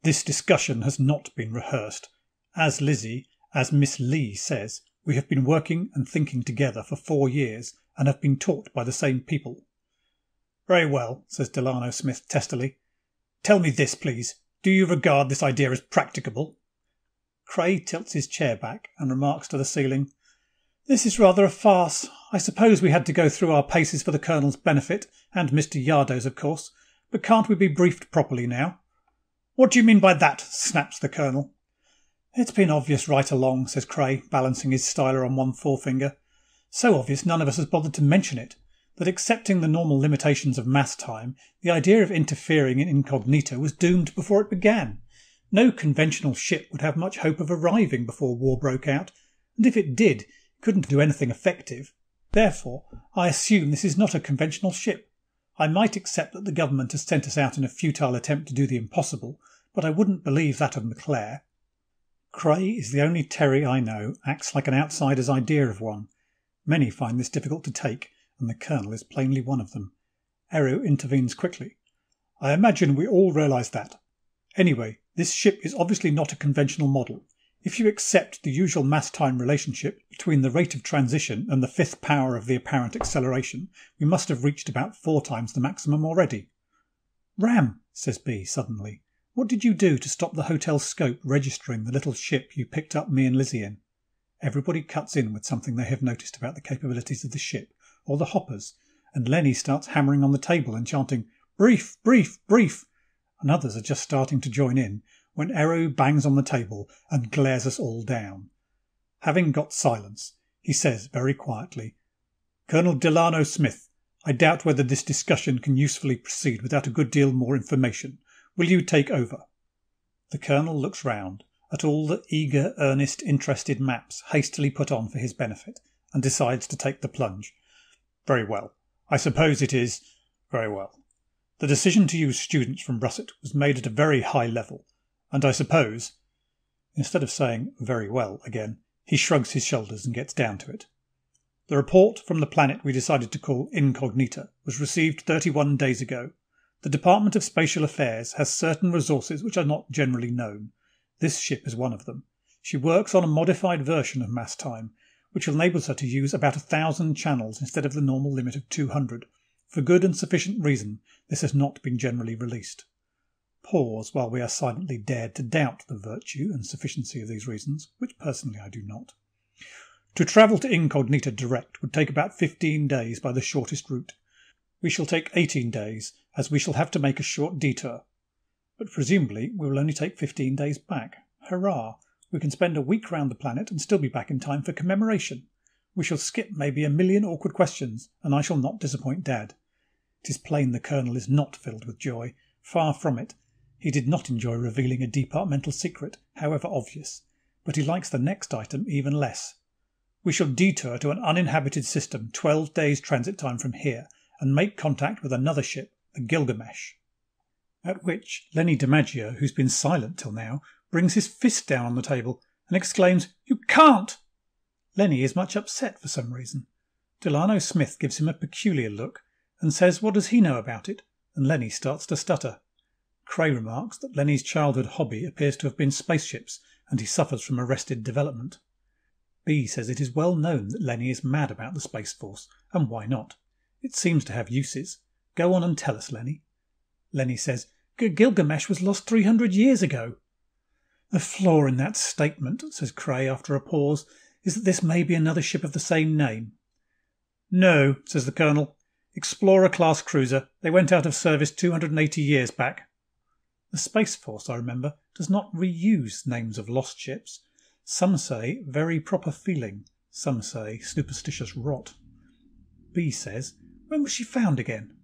This discussion has not been rehearsed. As Lizzie, as Miss Lee says, we have been working and thinking together for four years and have been taught by the same people. Very well, says Delano Smith testily. Tell me this, please. Do you regard this idea as practicable? Cray tilts his chair back and remarks to the ceiling, This is rather a farce. I suppose we had to go through our paces for the Colonel's benefit, and Mr. Yardo's, of course, but can't we be briefed properly now? What do you mean by that? snaps the Colonel. It's been obvious right along, says Cray, balancing his styler on one forefinger. So obvious none of us has bothered to mention it, that accepting the normal limitations of mass time, the idea of interfering in Incognita was doomed before it began. No conventional ship would have much hope of arriving before war broke out, and if it did, it couldn't do anything effective. Therefore, I assume this is not a conventional ship. I might accept that the government has sent us out in a futile attempt to do the impossible, but I wouldn't believe that of McClare. Cray is the only Terry I know acts like an outsider's idea of one. Many find this difficult to take, and the Colonel is plainly one of them. Eru intervenes quickly. I imagine we all realize that. Anyway, this ship is obviously not a conventional model. If you accept the usual mass time relationship between the rate of transition and the fifth power of the apparent acceleration, we must have reached about four times the maximum already. Ram, says B suddenly. What did you do to stop the hotel scope registering the little ship you picked up me and Lizzie in? Everybody cuts in with something they have noticed about the capabilities of the ship, or the hoppers, and Lenny starts hammering on the table and chanting, Brief, brief, brief, and others are just starting to join in when Eru bangs on the table and glares us all down. Having got silence, he says very quietly, Colonel Delano Smith, I doubt whether this discussion can usefully proceed without a good deal more information. Will you take over? The Colonel looks round at all the eager, earnest, interested maps hastily put on for his benefit and decides to take the plunge. Very well. I suppose it is very well. The decision to use students from Russett was made at a very high level, and I suppose Instead of saying very well again, he shrugs his shoulders and gets down to it. The report from the planet we decided to call Incognita was received 31 days ago. The Department of Spatial Affairs has certain resources which are not generally known. This ship is one of them. She works on a modified version of mass time, which enables her to use about a thousand channels instead of the normal limit of 200. For good and sufficient reason, this has not been generally released. Pause while we are silently dared to doubt the virtue and sufficiency of these reasons, which personally I do not. To travel to Incognita direct would take about 15 days by the shortest route. We shall take 18 days, as we shall have to make a short detour. But presumably we will only take 15 days back. Hurrah! We can spend a week round the planet and still be back in time for commemoration. We shall skip maybe a million awkward questions, and I shall not disappoint Dad. It is plain the Colonel is not filled with joy. Far from it. He did not enjoy revealing a departmental secret, however obvious, but he likes the next item even less. We shall detour to an uninhabited system 12 days transit time from here and make contact with another ship, the Gilgamesh. At which Lenny DiMaggio, who's been silent till now, brings his fist down on the table and exclaims, You can't! Lenny is much upset for some reason. Delano Smith gives him a peculiar look and says what does he know about it, and Lenny starts to stutter. Cray remarks that Lenny's childhood hobby appears to have been spaceships, and he suffers from arrested development. B says it is well known that Lenny is mad about the Space Force, and why not? It seems to have uses. Go on and tell us, Lenny. Lenny says, Gilgamesh was lost 300 years ago. The flaw in that statement, says Cray after a pause, is that this may be another ship of the same name. No, says the Colonel. Explorer class cruiser. They went out of service 280 years back. The Space Force, I remember, does not reuse names of lost ships. Some say very proper feeling. Some say superstitious rot. B says, when was she found again?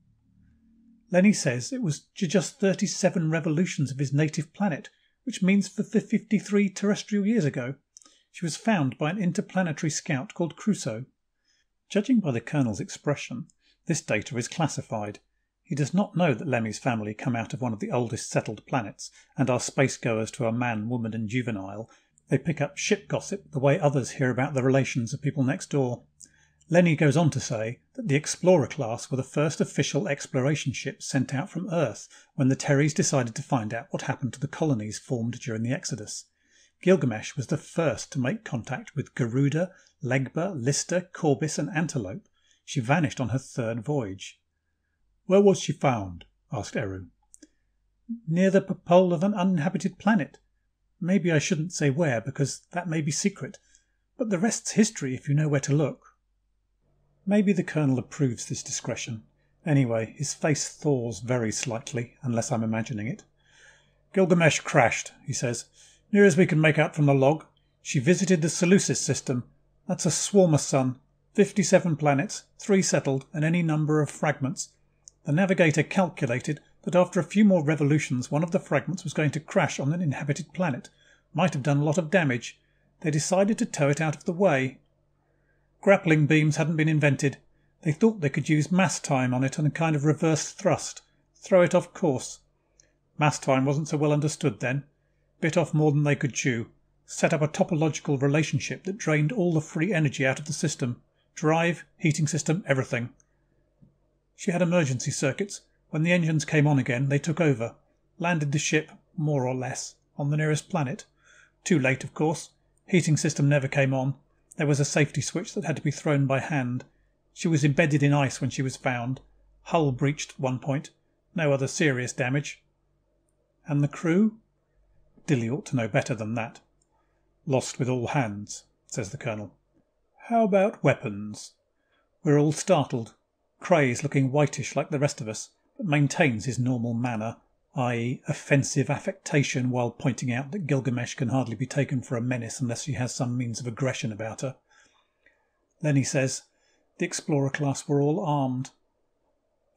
Lenny says it was just 37 revolutions of his native planet, which means for 53 terrestrial years ago. She was found by an interplanetary scout called Crusoe. Judging by the Colonel's expression, this data is classified. He does not know that Lenny's family come out of one of the oldest settled planets and are space goers to a man, woman, and juvenile. They pick up ship gossip the way others hear about the relations of people next door. Lenny goes on to say that the Explorer class were the first official exploration ships sent out from Earth when the Terrys decided to find out what happened to the colonies formed during the Exodus. Gilgamesh was the first to make contact with Garuda, Legba, Lister, Corbis, and Antelope. She vanished on her third voyage. Where was she found? asked Eru. Near the pole of an uninhabited planet. Maybe I shouldn't say where, because that may be secret, but the rest's history if you know where to look. Maybe the Colonel approves this discretion. Anyway, his face thaws very slightly, unless I'm imagining it. Gilgamesh crashed, he says. Near as we can make out from the log, she visited the Seleucus system. That's a swarm of sun, 57 planets, three settled, and any number of fragments. The navigator calculated that after a few more revolutions, one of the fragments was going to crash on an inhabited planet. Might have done a lot of damage. They decided to tow it out of the way. Grappling beams hadn't been invented. They thought they could use mass time on it and a kind of reverse thrust. Throw it off course. Mass time wasn't so well understood then. Bit off more than they could chew. Set up a topological relationship that drained all the free energy out of the system. Drive, heating system, everything. She had emergency circuits. When the engines came on again, they took over. Landed the ship, more or less, on the nearest planet. Too late, of course. Heating system never came on. There was a safety switch that had to be thrown by hand. She was embedded in ice when she was found. Hull breached one point. No other serious damage. And the crew? Dilly ought to know better than that. Lost with all hands, says the Colonel. How about weapons? We're all startled. Cray is looking whitish like the rest of us, but maintains his normal manner, i.e., offensive affectation while pointing out that Gilgamesh can hardly be taken for a menace unless she has some means of aggression about her. Lenny says, The Explorer class were all armed.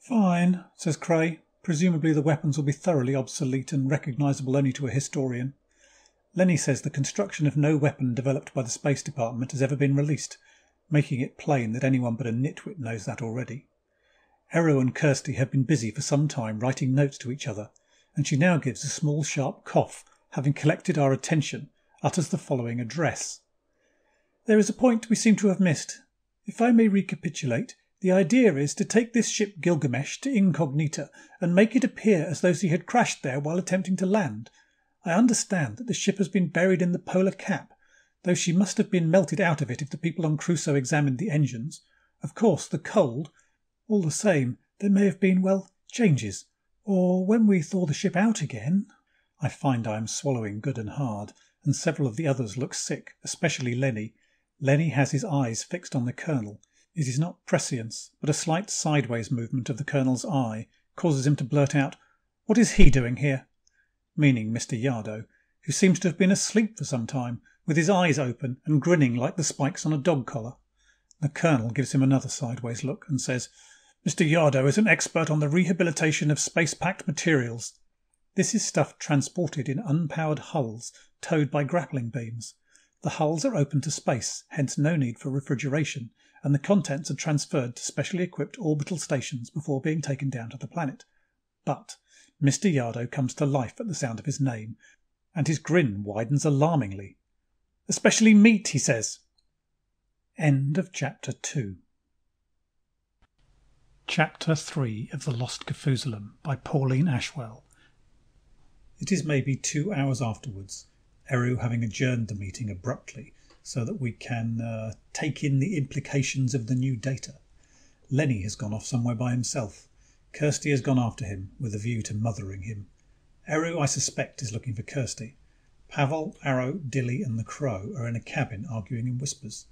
Fine, says Cray. Presumably the weapons will be thoroughly obsolete and recognizable only to a historian. Lenny says the construction of no weapon developed by the Space Department has ever been released, making it plain that anyone but a nitwit knows that already. Eru and Kirsty have been busy for some time writing notes to each other, and she now gives a small sharp cough, having collected our attention, utters the following address. There is a point we seem to have missed. If I may recapitulate, the idea is to take this ship Gilgamesh to Incognita and make it appear as though she had crashed there while attempting to land. I understand that the ship has been buried in the polar cap, though she must have been melted out of it if the people on Crusoe examined the engines. Of course, the cold. All the same, there may have been, well, changes. Or when we thaw the ship out again. I find I am swallowing good and hard, and several of the others look sick, especially Lenny. Lenny has his eyes fixed on the colonel. It is not prescience, but a slight sideways movement of the colonel's eye causes him to blurt out, What is he doing here? Meaning Mr. Yardo, who seems to have been asleep for some time, with his eyes open and grinning like the spikes on a dog collar. The colonel gives him another sideways look and says, Mr. Yardo is an expert on the rehabilitation of space packed materials. This is stuff transported in unpowered hulls towed by grappling beams. The hulls are open to space, hence no need for refrigeration, and the contents are transferred to specially equipped orbital stations before being taken down to the planet. But Mr. Yardo comes to life at the sound of his name, and his grin widens alarmingly. Especially meat, he says. End of chapter 2. Chapter 3 of The Lost Kafoozalum by Pauline Ashwell. It is maybe two hours afterwards Eru having adjourned the meeting abruptly so that we can uh, take in the implications of the new data. Lenny has gone off somewhere by himself. Kirsty has gone after him with a view to mothering him. Eru, I suspect, is looking for Kirsty. Pavel, Arrow, Dilly, and the Crow are in a cabin arguing in whispers.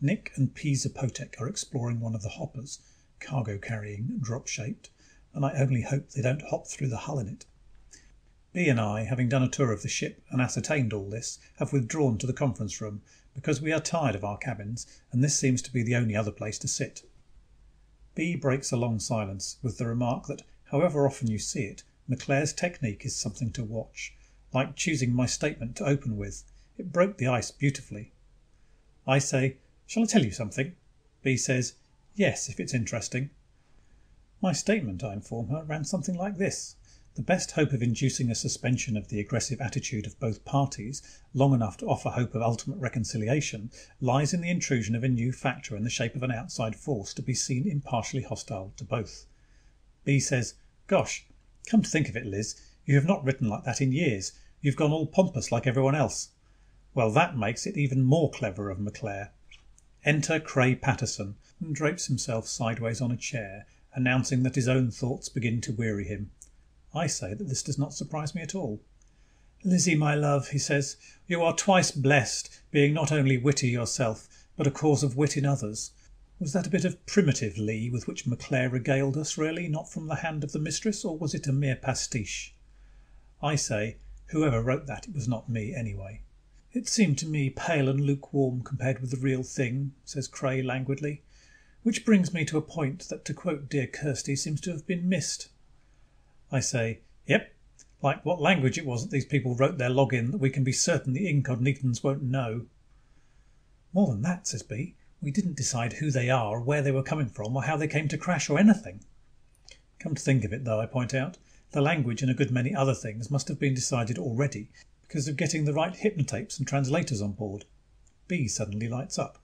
Nick and P. Zapotek are exploring one of the hoppers, cargo carrying, drop shaped, and I only hope they don't hop through the hull in it. B and I, having done a tour of the ship and ascertained all this, have withdrawn to the conference room because we are tired of our cabins and this seems to be the only other place to sit. B breaks a long silence with the remark that however often you see it, McClare's technique is something to watch, like choosing my statement to open with. It broke the ice beautifully. I say, Shall I tell you something? B says, Yes, if it's interesting. My statement, I inform her, ran something like this. The best hope of inducing a suspension of the aggressive attitude of both parties, long enough to offer hope of ultimate reconciliation, lies in the intrusion of a new factor in the shape of an outside force to be seen impartially hostile to both. B says, Gosh, come to think of it, Liz, you have not written like that in years. You've gone all pompous like everyone else. Well, that makes it even more clever of McClare. Enter Cray Patterson and drapes himself sideways on a chair, announcing that his own thoughts begin to weary him. I say that this does not surprise me at all. Lizzie, my love, he says, you are twice blessed, being not only witty yourself, but a cause of wit in others. Was that a bit of primitive Lee with which McClare regaled us, really, not from the hand of the mistress, or was it a mere pastiche? I say, whoever wrote that, it was not me, anyway. It seemed to me pale and lukewarm compared with the real thing, says Cray languidly. Which brings me to a point that, to quote dear Kirsty, seems to have been missed. I say, Yep, like what language it was that these people wrote their login that we can be certain the incognitans won't know. More than that, says B, we didn't decide who they are, where they were coming from, or how they came to crash, or anything. Come to think of it, though, I point out, the language and a good many other things must have been decided already because of getting the right hypnotapes and translators on board. B suddenly lights up.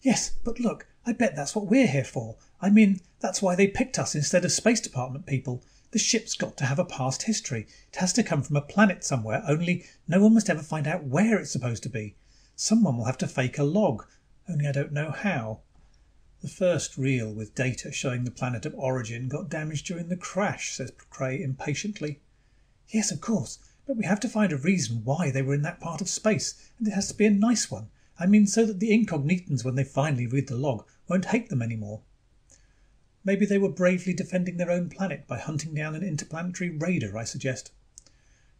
Yes, but look, I bet that's what we're here for. I mean, that's why they picked us instead of Space Department people. The ship's got to have a past history. It has to come from a planet somewhere, only no one must ever find out where it's supposed to be. Someone will have to fake a log, only I don't know how. The first reel with data showing the planet of origin got damaged during the crash, says Cray impatiently. Yes, of course, but we have to find a reason why they were in that part of space, and it has to be a nice one. I mean, so that the incognitans, when they finally read the log, won't hate them anymore. Maybe they were bravely defending their own planet by hunting down an interplanetary raider, I suggest.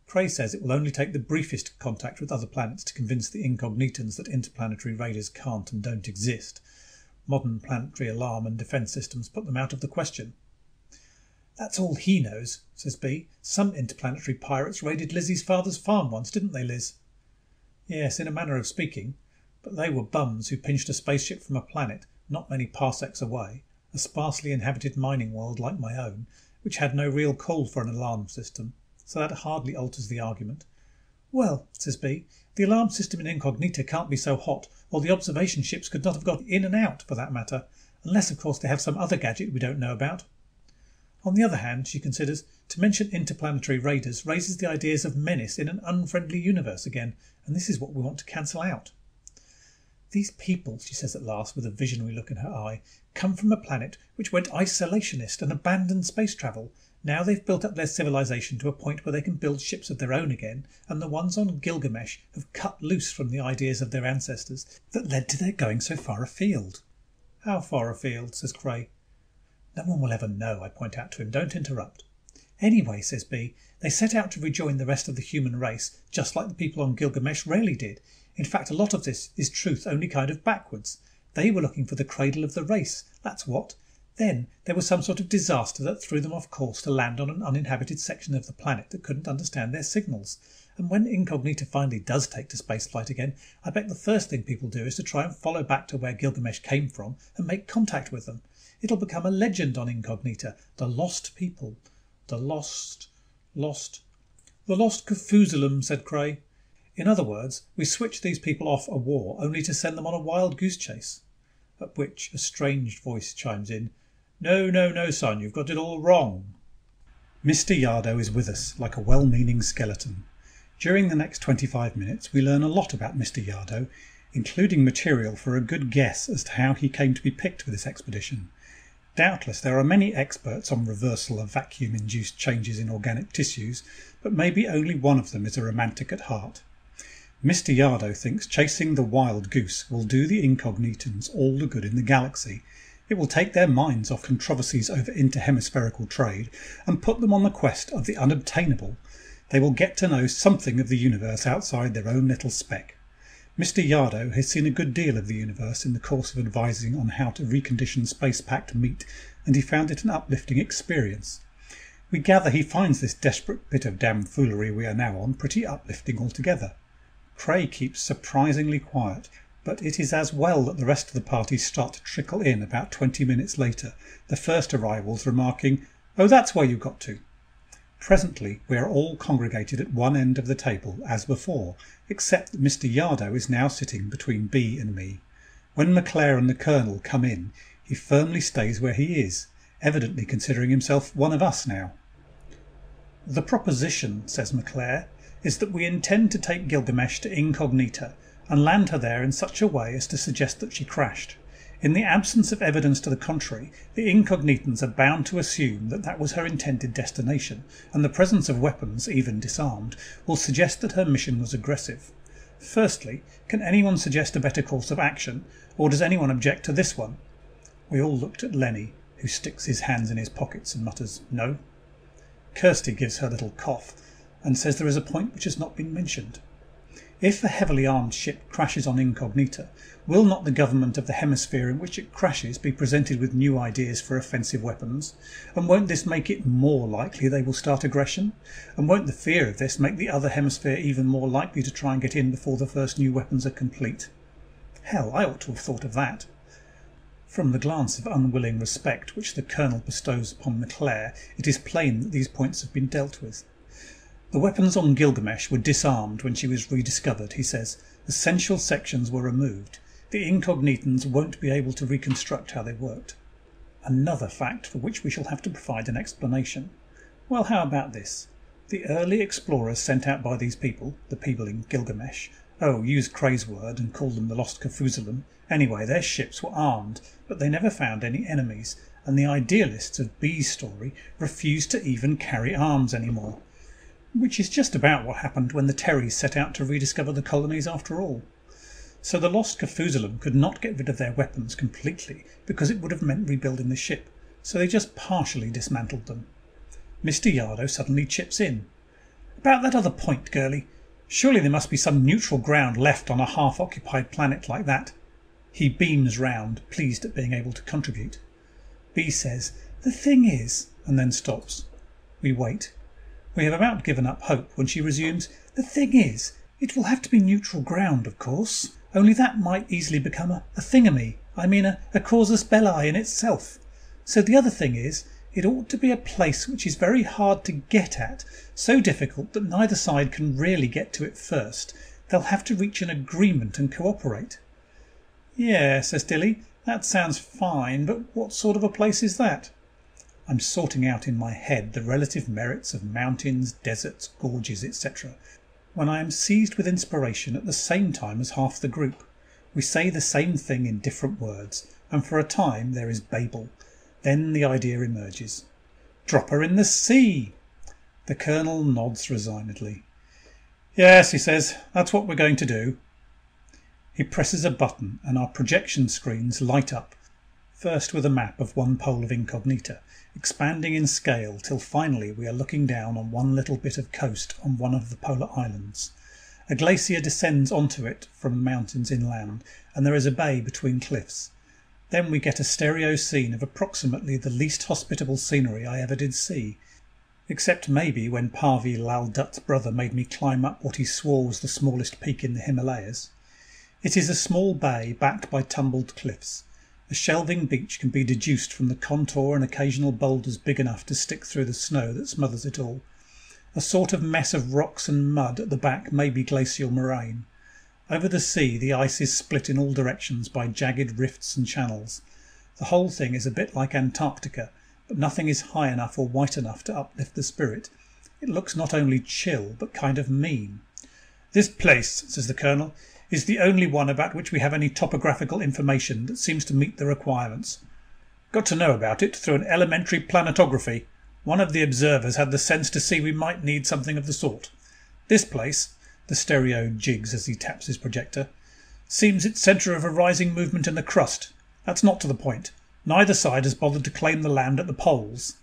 Cray says it will only take the briefest contact with other planets to convince the incognitans that interplanetary raiders can't and don't exist. Modern planetary alarm and defense systems put them out of the question. That's all he knows, says B. Some interplanetary pirates raided Lizzie's father's farm once, didn't they, Liz? Yes, in a manner of speaking. But they were bums who pinched a spaceship from a planet not many parsecs away a sparsely inhabited mining world like my own, which had no real call for an alarm system, so that hardly alters the argument. Well, says B, The alarm system in Incognita can't be so hot, or the observation ships could not have got in and out, for that matter. Unless, of course, they have some other gadget we don't know about. On the other hand, she considers, to mention interplanetary raiders raises the ideas of menace in an unfriendly universe again, and this is what we want to cancel out. These people, she says at last, with a visionary look in her eye, come from a planet which went isolationist and abandoned space travel. Now they've built up their civilization to a point where they can build ships of their own again, and the ones on Gilgamesh have cut loose from the ideas of their ancestors that led to their going so far afield. How far afield? says Cray. No one will ever know, I point out to him. Don't interrupt. Anyway, says B, they set out to rejoin the rest of the human race, just like the people on Gilgamesh rarely did. In fact, a lot of this is truth only kind of backwards. They were looking for the cradle of the race, that's what. Then there was some sort of disaster that threw them off course to land on an uninhabited section of the planet that couldn't understand their signals. And when Incognita finally does take to spaceflight again, I bet the first thing people do is to try and follow back to where Gilgamesh came from and make contact with them. It'll become a legend on Incognita. The Lost People. The Lost... Lost... The Lost Kafoozalum, said Cray. In other words, we switched these people off a war only to send them on a wild goose chase. At which a strange voice chimes in. No, no, no, son, you've got it all wrong. Mr. Yardo is with us, like a well-meaning skeleton. During the next 25 minutes, we learn a lot about Mr. Yardo, including material for a good guess as to how he came to be picked for this expedition. Doubtless there are many experts on reversal of vacuum induced changes in organic tissues, but maybe only one of them is a romantic at heart. Mr. Yardo thinks chasing the wild goose will do the incognitans all the good in the galaxy. It will take their minds off controversies over interhemispherical trade and put them on the quest of the unobtainable. They will get to know something of the universe outside their own little speck. Mr. Yardo has seen a good deal of the universe in the course of advising on how to recondition space packed meat, and he found it an uplifting experience. We gather he finds this desperate bit of damn foolery we are now on pretty uplifting altogether. Cray keeps surprisingly quiet, but it is as well that the rest of the party start to trickle in about twenty minutes later, the first arrivals remarking, Oh, that's where you got to. Presently we are all congregated at one end of the table as before, except that Mr. Yardo is now sitting between B and me. When McClare and the Colonel come in, he firmly stays where he is, evidently considering himself one of us now. The proposition, says McClare, is that we intend to take Gilgamesh to Incognita and land her there in such a way as to suggest that she crashed. In the absence of evidence to the contrary, the incognitans are bound to assume that that was her intended destination, and the presence of weapons, even disarmed, will suggest that her mission was aggressive. Firstly, can anyone suggest a better course of action, or does anyone object to this one? We all looked at Lenny, who sticks his hands in his pockets and mutters, No. Kirsty gives her little cough and says there is a point which has not been mentioned. If a heavily armed ship crashes on Incognita, will not the government of the hemisphere in which it crashes be presented with new ideas for offensive weapons? And won't this make it more likely they will start aggression? And won't the fear of this make the other hemisphere even more likely to try and get in before the first new weapons are complete? Hell, I ought to have thought of that. From the glance of unwilling respect which the Colonel bestows upon McClare, it is plain that these points have been dealt with. The weapons on Gilgamesh were disarmed when she was rediscovered, he says. Essential sections were removed. The incognitans won't be able to reconstruct how they worked. Another fact for which we shall have to provide an explanation. Well, how about this? The early explorers sent out by these people, the people in Gilgamesh, oh, use Cray's word and call them the Lost Kafoozalum. Anyway, their ships were armed, but they never found any enemies, and the idealists of B's story refused to even carry arms anymore which is just about what happened when the Terrys set out to rediscover the colonies after all. So the lost Kafoozalum could not get rid of their weapons completely because it would have meant rebuilding the ship, so they just partially dismantled them. Mr. Yardo suddenly chips in. About that other point, girlie. Surely there must be some neutral ground left on a half occupied planet like that. He beams round, pleased at being able to contribute. B says, The thing is, and then stops. We wait. We have about given up hope when she resumes, The thing is, it will have to be neutral ground, of course. Only that might easily become a, a thingamy. I mean a, a casus belli in itself. So the other thing is, it ought to be a place which is very hard to get at, so difficult that neither side can really get to it first. They'll have to reach an agreement and cooperate. Yeah, says Dilly, that sounds fine, but what sort of a place is that? I'm sorting out in my head the relative merits of mountains, deserts, gorges, etc., when I am seized with inspiration at the same time as half the group. We say the same thing in different words, and for a time there is babel. Then the idea emerges. Drop her in the sea! The Colonel nods resignedly. Yes, he says, that's what we're going to do. He presses a button and our projection screens light up, first with a map of one pole of Incognita, expanding in scale till finally we are looking down on one little bit of coast on one of the polar islands. A glacier descends onto it from mountains inland, and there is a bay between cliffs. Then we get a stereo scene of approximately the least hospitable scenery I ever did see, except maybe when Parvi Lal Dutt's brother made me climb up what he swore was the smallest peak in the Himalayas. It is a small bay backed by tumbled cliffs. A shelving beach can be deduced from the contour and occasional boulders big enough to stick through the snow that smothers it all. A sort of mess of rocks and mud at the back may be glacial moraine. Over the sea the ice is split in all directions by jagged rifts and channels. The whole thing is a bit like Antarctica, but nothing is high enough or white enough to uplift the spirit. It looks not only chill, but kind of mean. This place, says the Colonel, is the only one about which we have any topographical information that seems to meet the requirements. Got to know about it through an elementary planetography. One of the observers had the sense to see we might need something of the sort. This place, the stereo jigs as he taps his projector, seems its centre of a rising movement in the crust. That's not to the point. Neither side has bothered to claim the land at the poles.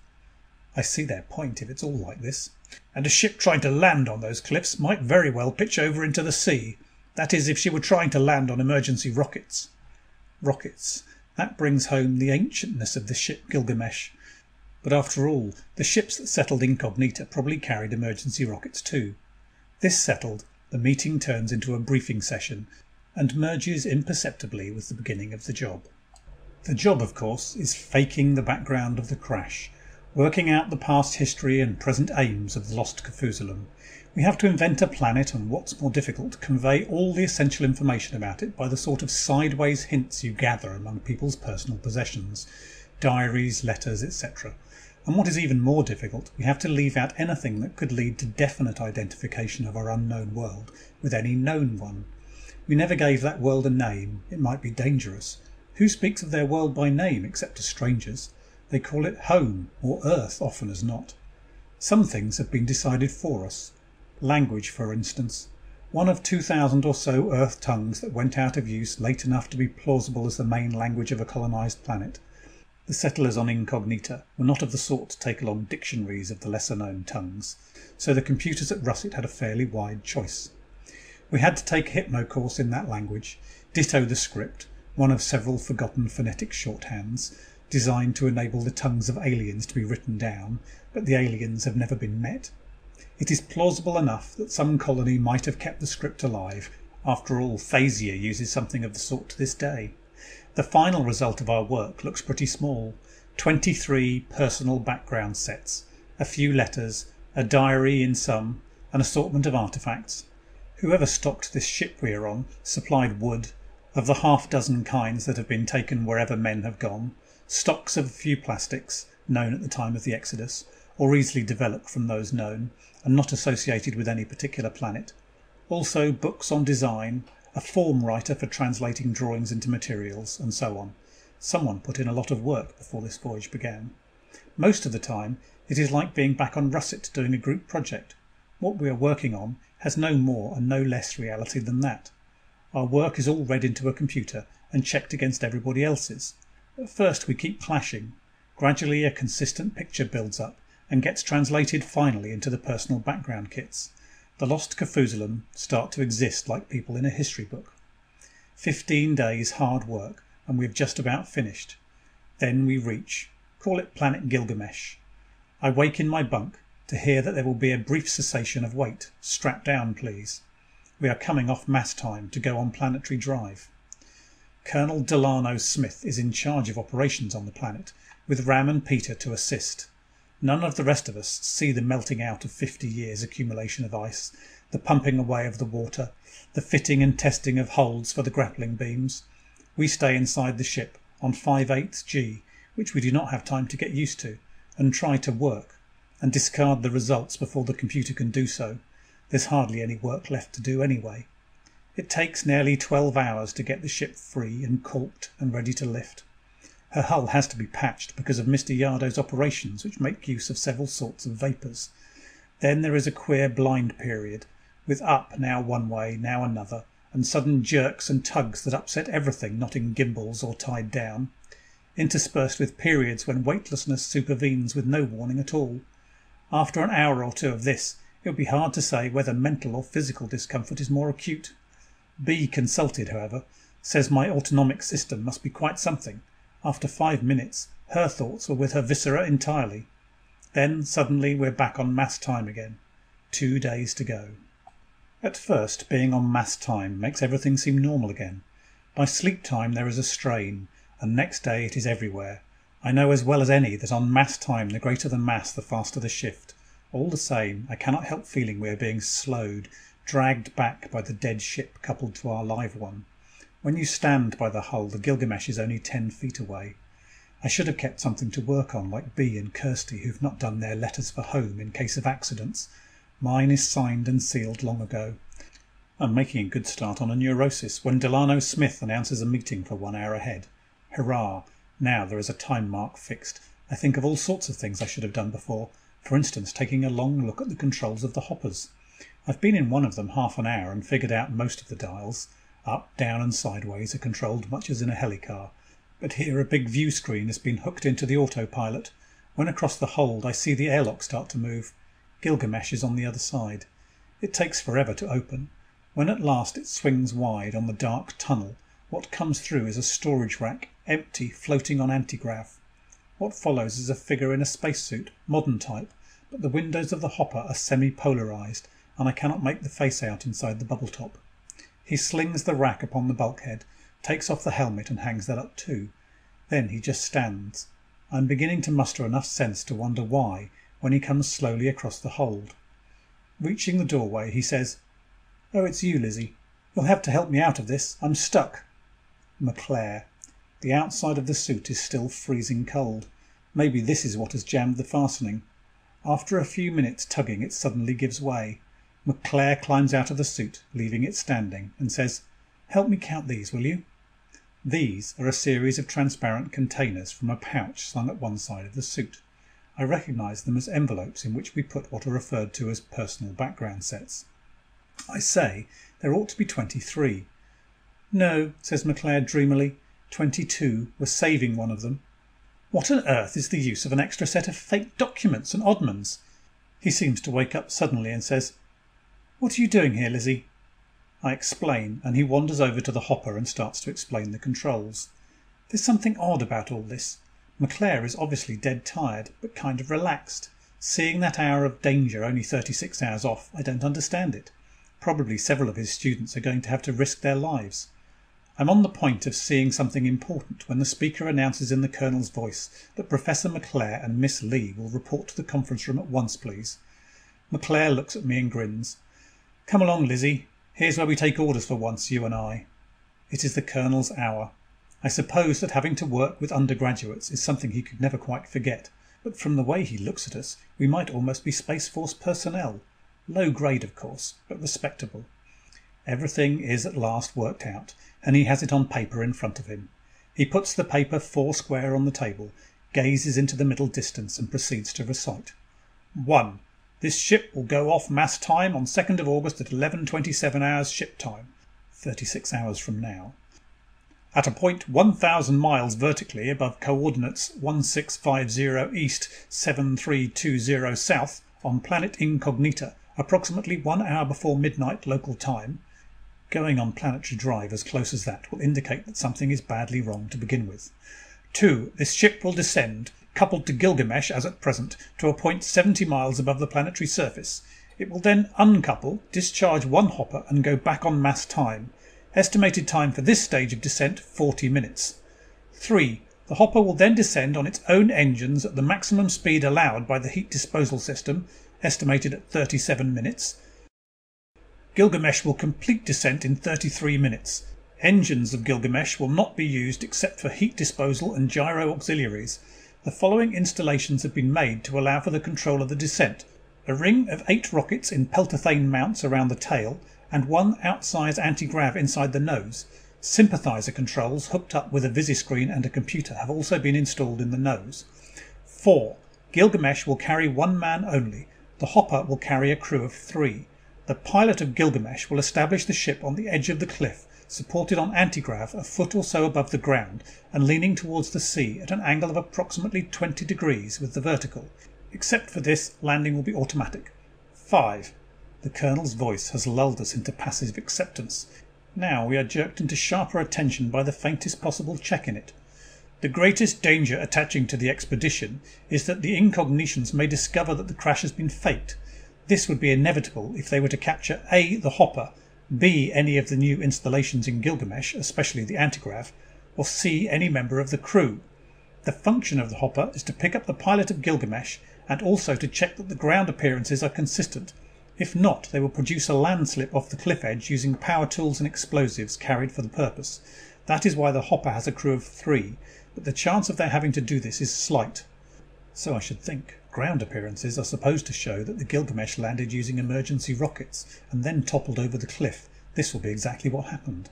I see their point if it's all like this. And a ship trying to land on those cliffs might very well pitch over into the sea that is, if she were trying to land on emergency rockets. Rockets. That brings home the ancientness of the ship Gilgamesh. But after all, the ships that settled incognita probably carried emergency rockets too. This settled, the meeting turns into a briefing session and merges imperceptibly with the beginning of the job. The job, of course, is faking the background of the crash, working out the past history and present aims of the lost Kafoozalum, we have to invent a planet and what's more difficult, convey all the essential information about it by the sort of sideways hints you gather among people's personal possessions, diaries, letters, etc. And what is even more difficult, we have to leave out anything that could lead to definite identification of our unknown world with any known one. We never gave that world a name. It might be dangerous. Who speaks of their world by name except to strangers? They call it home or earth often as not. Some things have been decided for us. Language, for instance. One of 2,000 or so Earth tongues that went out of use late enough to be plausible as the main language of a colonized planet. The settlers on Incognita were not of the sort to take along dictionaries of the lesser known tongues, so the computers at Russett had a fairly wide choice. We had to take a hypno course in that language, ditto the script, one of several forgotten phonetic shorthands, designed to enable the tongues of aliens to be written down, but the aliens have never been met. It is plausible enough that some colony might have kept the script alive. After all, Thasia uses something of the sort to this day. The final result of our work looks pretty small. 23 personal background sets, a few letters, a diary in some, an assortment of artifacts. Whoever stocked this ship we are on supplied wood, of the half dozen kinds that have been taken wherever men have gone, stocks of a few plastics, known at the time of the Exodus, or easily developed from those known, and not associated with any particular planet. Also books on design, a form writer for translating drawings into materials, and so on. Someone put in a lot of work before this voyage began. Most of the time, it is like being back on Russett doing a group project. What we are working on has no more and no less reality than that. Our work is all read into a computer and checked against everybody else's. At first we keep clashing. Gradually a consistent picture builds up and gets translated finally into the personal background kits. The lost Kafoozalum start to exist like people in a history book. Fifteen days hard work, and we've just about finished. Then we reach, call it Planet Gilgamesh. I wake in my bunk to hear that there will be a brief cessation of weight. Strap down, please. We are coming off mass time to go on planetary drive. Colonel Delano Smith is in charge of operations on the planet, with Ram and Peter to assist. None of the rest of us see the melting out of 50 years accumulation of ice, the pumping away of the water, the fitting and testing of holds for the grappling beams. We stay inside the ship on 5 8 G, which we do not have time to get used to, and try to work, and discard the results before the computer can do so. There's hardly any work left to do anyway. It takes nearly 12 hours to get the ship free and caulked and ready to lift. Her hull has to be patched because of Mr. Yardo's operations, which make use of several sorts of vapours. Then there is a queer blind period, with up now one way, now another, and sudden jerks and tugs that upset everything not in gimbals or tied down, interspersed with periods when weightlessness supervenes with no warning at all. After an hour or two of this, it would be hard to say whether mental or physical discomfort is more acute. B, consulted, however, says my autonomic system must be quite something after five minutes, her thoughts were with her viscera entirely. Then, suddenly, we're back on mass time again. Two days to go. At first, being on mass time makes everything seem normal again. By sleep time there is a strain, and next day it is everywhere. I know as well as any that on mass time the greater the mass the faster the shift. All the same, I cannot help feeling we are being slowed, dragged back by the dead ship coupled to our live one. When you stand by the hull, the Gilgamesh is only ten feet away. I should have kept something to work on, like B and Kirsty, who've not done their letters for home in case of accidents. Mine is signed and sealed long ago. I'm making a good start on a neurosis when Delano Smith announces a meeting for one hour ahead. Hurrah! Now there is a time mark fixed. I think of all sorts of things I should have done before. For instance, taking a long look at the controls of the hoppers. I've been in one of them half an hour and figured out most of the dials. Up, down, and sideways are controlled much as in a helicar, but here a big view screen has been hooked into the autopilot. When across the hold, I see the airlock start to move. Gilgamesh is on the other side. It takes forever to open. When at last it swings wide on the dark tunnel, what comes through is a storage rack, empty, floating on antigrav. What follows is a figure in a spacesuit, modern type, but the windows of the hopper are semi polarized, and I cannot make the face out inside the bubble top. He slings the rack upon the bulkhead, takes off the helmet and hangs that up too. Then he just stands. I am beginning to muster enough sense to wonder why when he comes slowly across the hold. Reaching the doorway, he says, "Oh, it's you, Lizzie. You'll have to help me out of this. I'm stuck." McClare. The outside of the suit is still freezing cold. Maybe this is what has jammed the fastening. After a few minutes tugging, it suddenly gives way. McClare climbs out of the suit, leaving it standing, and says, Help me count these, will you? These are a series of transparent containers from a pouch slung at one side of the suit. I recognize them as envelopes in which we put what are referred to as personal background sets. I say there ought to be 23. No, says McClare dreamily, 22. We're saving one of them. What on earth is the use of an extra set of fake documents and oddments? He seems to wake up suddenly and says, what are you doing here, Lizzie? I explain, and he wanders over to the hopper and starts to explain the controls. There's something odd about all this. McClare is obviously dead tired, but kind of relaxed. Seeing that hour of danger only 36 hours off, I don't understand it. Probably several of his students are going to have to risk their lives. I'm on the point of seeing something important when the speaker announces in the colonel's voice that Professor McClare and Miss Lee will report to the conference room at once, please. McClare looks at me and grins. Come along, Lizzie. Here's where we take orders for once, you and I. It is the Colonel's hour. I suppose that having to work with undergraduates is something he could never quite forget, but from the way he looks at us, we might almost be Space Force personnel. Low grade, of course, but respectable. Everything is at last worked out, and he has it on paper in front of him. He puts the paper four square on the table, gazes into the middle distance, and proceeds to recite. 1. This ship will go off mass time on 2nd of August at 11:27 hours ship time, 36 hours from now. At a point 1000 miles vertically above coordinates 1650 east 7320 south on planet Incognita, approximately 1 hour before midnight local time. Going on planetary drive as close as that will indicate that something is badly wrong to begin with. 2. This ship will descend coupled to Gilgamesh as at present, to a point 70 miles above the planetary surface. It will then uncouple, discharge one hopper, and go back on mass time. Estimated time for this stage of descent 40 minutes. 3. The hopper will then descend on its own engines at the maximum speed allowed by the heat disposal system, estimated at 37 minutes. Gilgamesh will complete descent in 33 minutes. Engines of Gilgamesh will not be used except for heat disposal and gyro auxiliaries. The following installations have been made to allow for the control of the descent. A ring of eight rockets in peltathane mounts around the tail and one outsize anti-grav inside the nose. Sympathizer controls hooked up with a visiscreen and a computer have also been installed in the nose. 4. Gilgamesh will carry one man only. The hopper will carry a crew of three. The pilot of Gilgamesh will establish the ship on the edge of the cliff, supported on antigrav a foot or so above the ground and leaning towards the sea at an angle of approximately 20 degrees with the vertical. Except for this, landing will be automatic. 5. The Colonel's voice has lulled us into passive acceptance. Now we are jerked into sharper attention by the faintest possible check in it. The greatest danger attaching to the expedition is that the incognitions may discover that the crash has been faked. This would be inevitable if they were to capture A. the hopper, B. any of the new installations in Gilgamesh, especially the antigrav, or C. any member of the crew. The function of the hopper is to pick up the pilot of Gilgamesh and also to check that the ground appearances are consistent. If not, they will produce a landslip off the cliff edge using power tools and explosives carried for the purpose. That is why the hopper has a crew of three, but the chance of their having to do this is slight. So I should think. Ground appearances are supposed to show that the Gilgamesh landed using emergency rockets and then toppled over the cliff. This will be exactly what happened.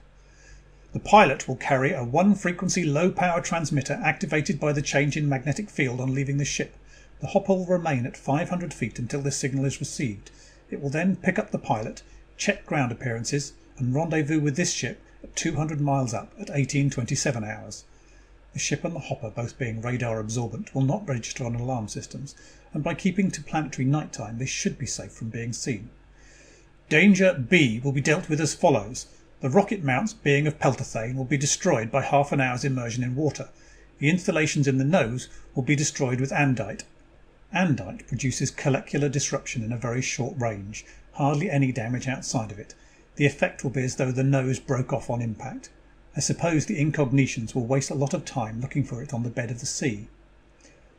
The pilot will carry a one frequency low power transmitter activated by the change in magnetic field on leaving the ship. The hopper will remain at 500 feet until this signal is received. It will then pick up the pilot, check ground appearances, and rendezvous with this ship at 200 miles up at 1827 hours. The ship and the hopper, both being radar absorbent, will not register on alarm systems, and by keeping to planetary nighttime, they should be safe from being seen. Danger B will be dealt with as follows. The rocket mounts, being of peltathane, will be destroyed by half an hour's immersion in water. The installations in the nose will be destroyed with andite, Andite produces molecular disruption in a very short range, hardly any damage outside of it. The effect will be as though the nose broke off on impact. I suppose the incognitions will waste a lot of time looking for it on the bed of the sea.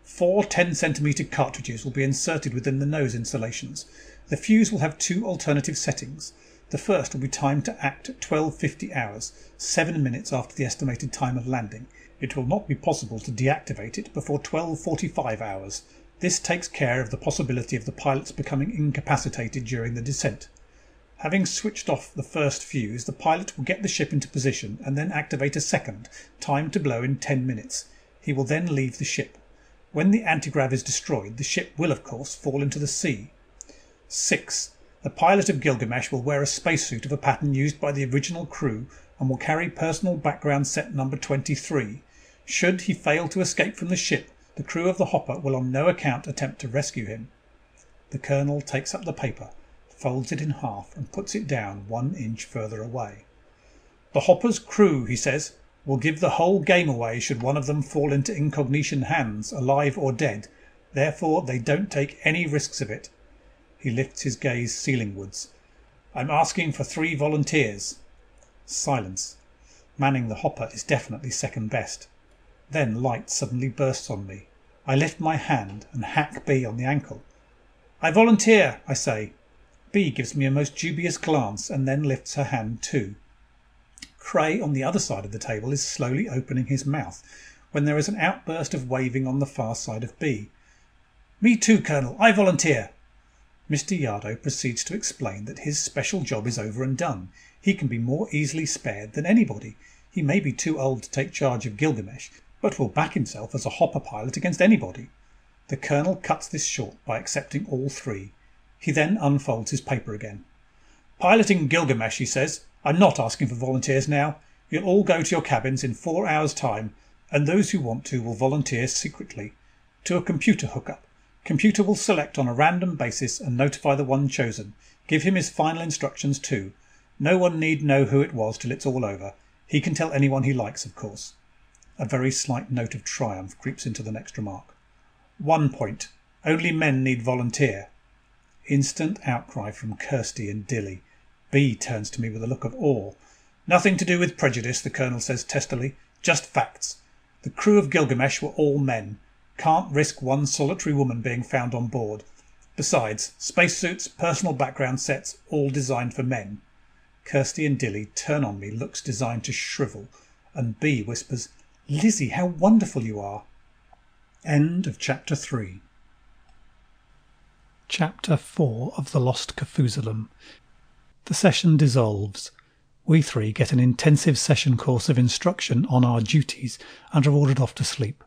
Four 10 centimeter cartridges will be inserted within the nose insulations. The fuse will have two alternative settings. The first will be timed to act at 1250 hours, 7 minutes after the estimated time of landing. It will not be possible to deactivate it before 1245 hours, this takes care of the possibility of the pilots becoming incapacitated during the descent. Having switched off the first fuse, the pilot will get the ship into position and then activate a second, timed to blow in 10 minutes. He will then leave the ship. When the antigrav is destroyed, the ship will, of course, fall into the sea. 6. The pilot of Gilgamesh will wear a spacesuit of a pattern used by the original crew and will carry personal background set number 23. Should he fail to escape from the ship, the crew of the hopper will on no account attempt to rescue him. The colonel takes up the paper, folds it in half, and puts it down one inch further away. The hopper's crew, he says, will give the whole game away should one of them fall into incognition hands, alive or dead. Therefore, they don't take any risks of it. He lifts his gaze ceilingwards. I'm asking for three volunteers. Silence. Manning the hopper is definitely second best. Then light suddenly bursts on me. I lift my hand and hack B on the ankle. I volunteer, I say. B gives me a most dubious glance and then lifts her hand too. Cray on the other side of the table is slowly opening his mouth when there is an outburst of waving on the far side of B. Me too, Colonel. I volunteer. Mr. Yardo proceeds to explain that his special job is over and done. He can be more easily spared than anybody. He may be too old to take charge of Gilgamesh, but will back himself as a hopper pilot against anybody. The colonel cuts this short by accepting all three. He then unfolds his paper again. Piloting Gilgamesh, he says. I'm not asking for volunteers now. You'll all go to your cabins in four hours' time, and those who want to will volunteer secretly. To a computer hookup. Computer will select on a random basis and notify the one chosen. Give him his final instructions too. No one need know who it was till it's all over. He can tell anyone he likes, of course. A very slight note of triumph creeps into the next remark. One point. Only men need volunteer. Instant outcry from Kirsty and Dilly. B turns to me with a look of awe. Nothing to do with prejudice, the colonel says testily. Just facts. The crew of Gilgamesh were all men. Can't risk one solitary woman being found on board. Besides, spacesuits, personal background sets, all designed for men. Kirsty and Dilly turn on me looks designed to shrivel, and B whispers, Lizzie, how wonderful you are. End of chapter 3. Chapter 4 of The Lost Kafoozalum. The session dissolves. We three get an intensive session course of instruction on our duties and are ordered off to sleep.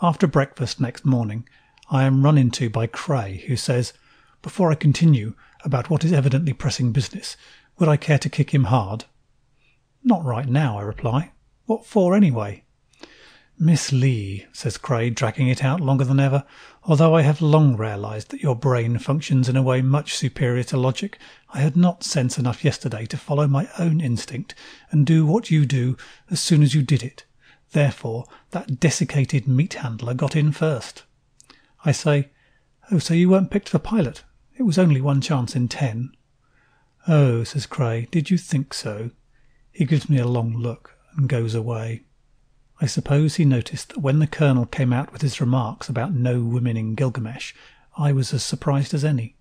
After breakfast next morning, I am run into by Cray, who says, Before I continue about what is evidently pressing business, would I care to kick him hard? Not right now, I reply. What for, anyway? Miss Lee, says Cray, dragging it out longer than ever, although I have long realized that your brain functions in a way much superior to logic, I had not sense enough yesterday to follow my own instinct and do what you do as soon as you did it. Therefore, that desiccated meat handler got in first. I say, Oh, so you weren't picked for pilot? It was only one chance in ten. Oh, says Cray, did you think so? He gives me a long look and goes away. I suppose he noticed that when the Colonel came out with his remarks about no women in Gilgamesh, I was as surprised as any.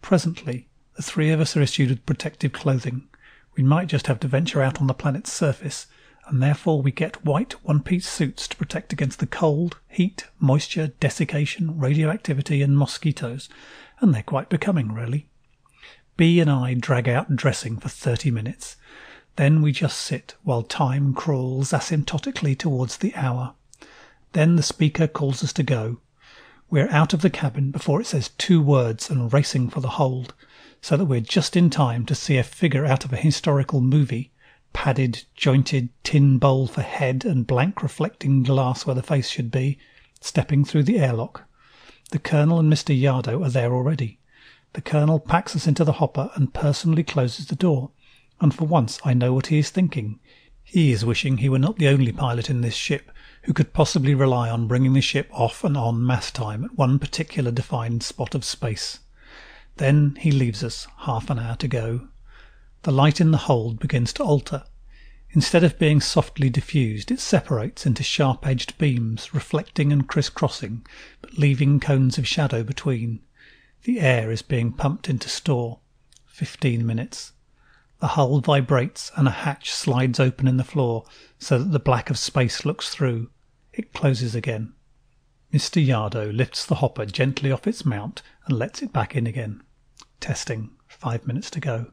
Presently, the three of us are issued with protective clothing. We might just have to venture out on the planet's surface, and therefore we get white one piece suits to protect against the cold, heat, moisture, desiccation, radioactivity, and mosquitoes, and they're quite becoming, really. B and I drag out dressing for 30 minutes. Then we just sit while time crawls asymptotically towards the hour. Then the speaker calls us to go. We're out of the cabin before it says two words and racing for the hold, so that we're just in time to see a figure out of a historical movie, padded, jointed tin bowl for head and blank reflecting glass where the face should be, stepping through the airlock. The Colonel and Mr. Yardo are there already. The Colonel packs us into the hopper and personally closes the door and for once I know what he is thinking. He is wishing he were not the only pilot in this ship who could possibly rely on bringing the ship off and on mass time at one particular defined spot of space. Then he leaves us, half an hour to go. The light in the hold begins to alter. Instead of being softly diffused, it separates into sharp edged beams, reflecting and crisscrossing, but leaving cones of shadow between. The air is being pumped into store. Fifteen minutes. The hull vibrates and a hatch slides open in the floor so that the black of space looks through. It closes again. Mr. Yardo lifts the hopper gently off its mount and lets it back in again. Testing. Five minutes to go.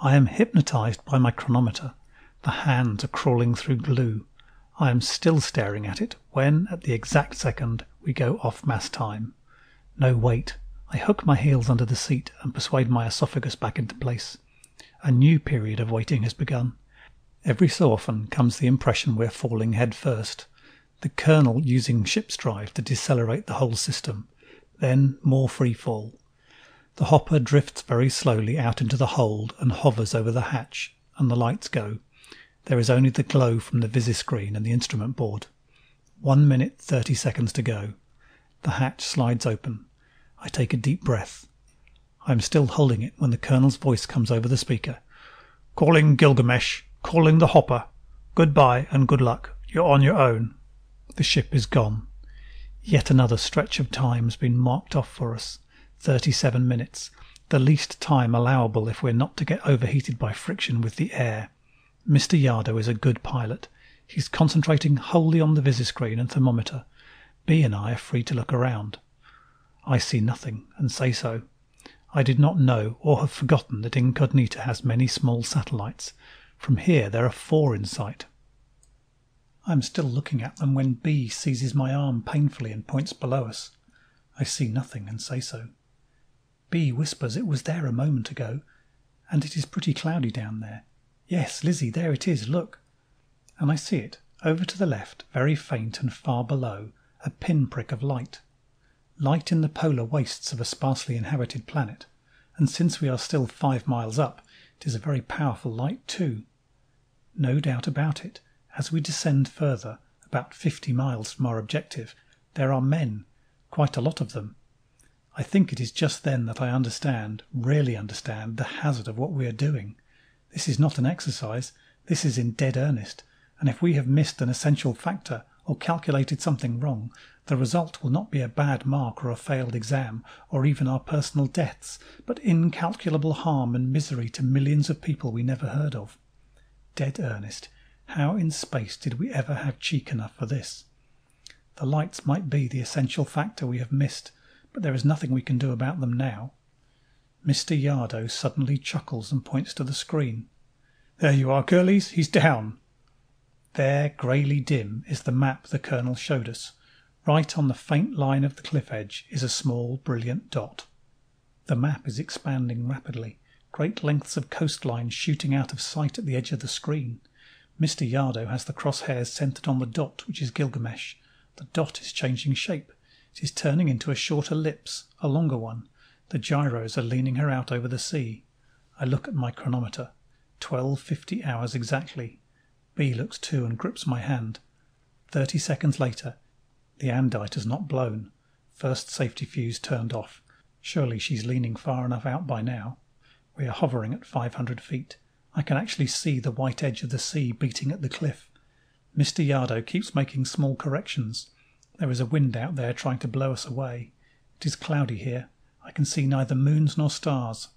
I am hypnotized by my chronometer. The hands are crawling through glue. I am still staring at it when, at the exact second, we go off mass time. No, wait. I hook my heels under the seat and persuade my esophagus back into place. A new period of waiting has begun. Every so often comes the impression we're falling head first. The Colonel using ship's drive to decelerate the whole system. Then more free fall. The hopper drifts very slowly out into the hold and hovers over the hatch, and the lights go. There is only the glow from the visiscreen and the instrument board. One minute thirty seconds to go. The hatch slides open. I take a deep breath. I am still holding it when the Colonel's voice comes over the speaker. Calling Gilgamesh. Calling the hopper. Goodbye and good luck. You're on your own. The ship is gone. Yet another stretch of time has been marked off for us. Thirty-seven minutes. The least time allowable if we're not to get overheated by friction with the air. Mr. Yardo is a good pilot. He's concentrating wholly on the visiscreen and thermometer. B and I are free to look around. I see nothing and say so. I did not know or have forgotten that Incognita has many small satellites. From here there are four in sight. I am still looking at them when B seizes my arm painfully and points below us. I see nothing and say so. B whispers it was there a moment ago, and it is pretty cloudy down there. Yes, Lizzie, there it is, look. And I see it, over to the left, very faint and far below, a pinprick of light light in the polar wastes of a sparsely inhabited planet, and since we are still five miles up, it is a very powerful light too. No doubt about it, as we descend further, about fifty miles from our objective, there are men, quite a lot of them. I think it is just then that I understand, really understand, the hazard of what we are doing. This is not an exercise, this is in dead earnest, and if we have missed an essential factor, or calculated something wrong, the result will not be a bad mark or a failed exam or even our personal deaths, but incalculable harm and misery to millions of people we never heard of. Dead earnest, how in space did we ever have cheek enough for this? The lights might be the essential factor we have missed, but there is nothing we can do about them now. Mr. Yardo suddenly chuckles and points to the screen. There you are, girlies. He's down. There, greyly dim, is the map the Colonel showed us. Right on the faint line of the cliff edge is a small, brilliant dot. The map is expanding rapidly, great lengths of coastline shooting out of sight at the edge of the screen. Mr. Yardo has the crosshairs centered on the dot, which is Gilgamesh. The dot is changing shape. It is turning into a short ellipse, a longer one. The gyros are leaning her out over the sea. I look at my chronometer. Twelve fifty hours exactly. B looks too and grips my hand. Thirty seconds later, the andite has not blown. First safety fuse turned off. Surely she's leaning far enough out by now. We are hovering at 500 feet. I can actually see the white edge of the sea beating at the cliff. Mr. Yardo keeps making small corrections. There is a wind out there trying to blow us away. It is cloudy here. I can see neither moons nor stars.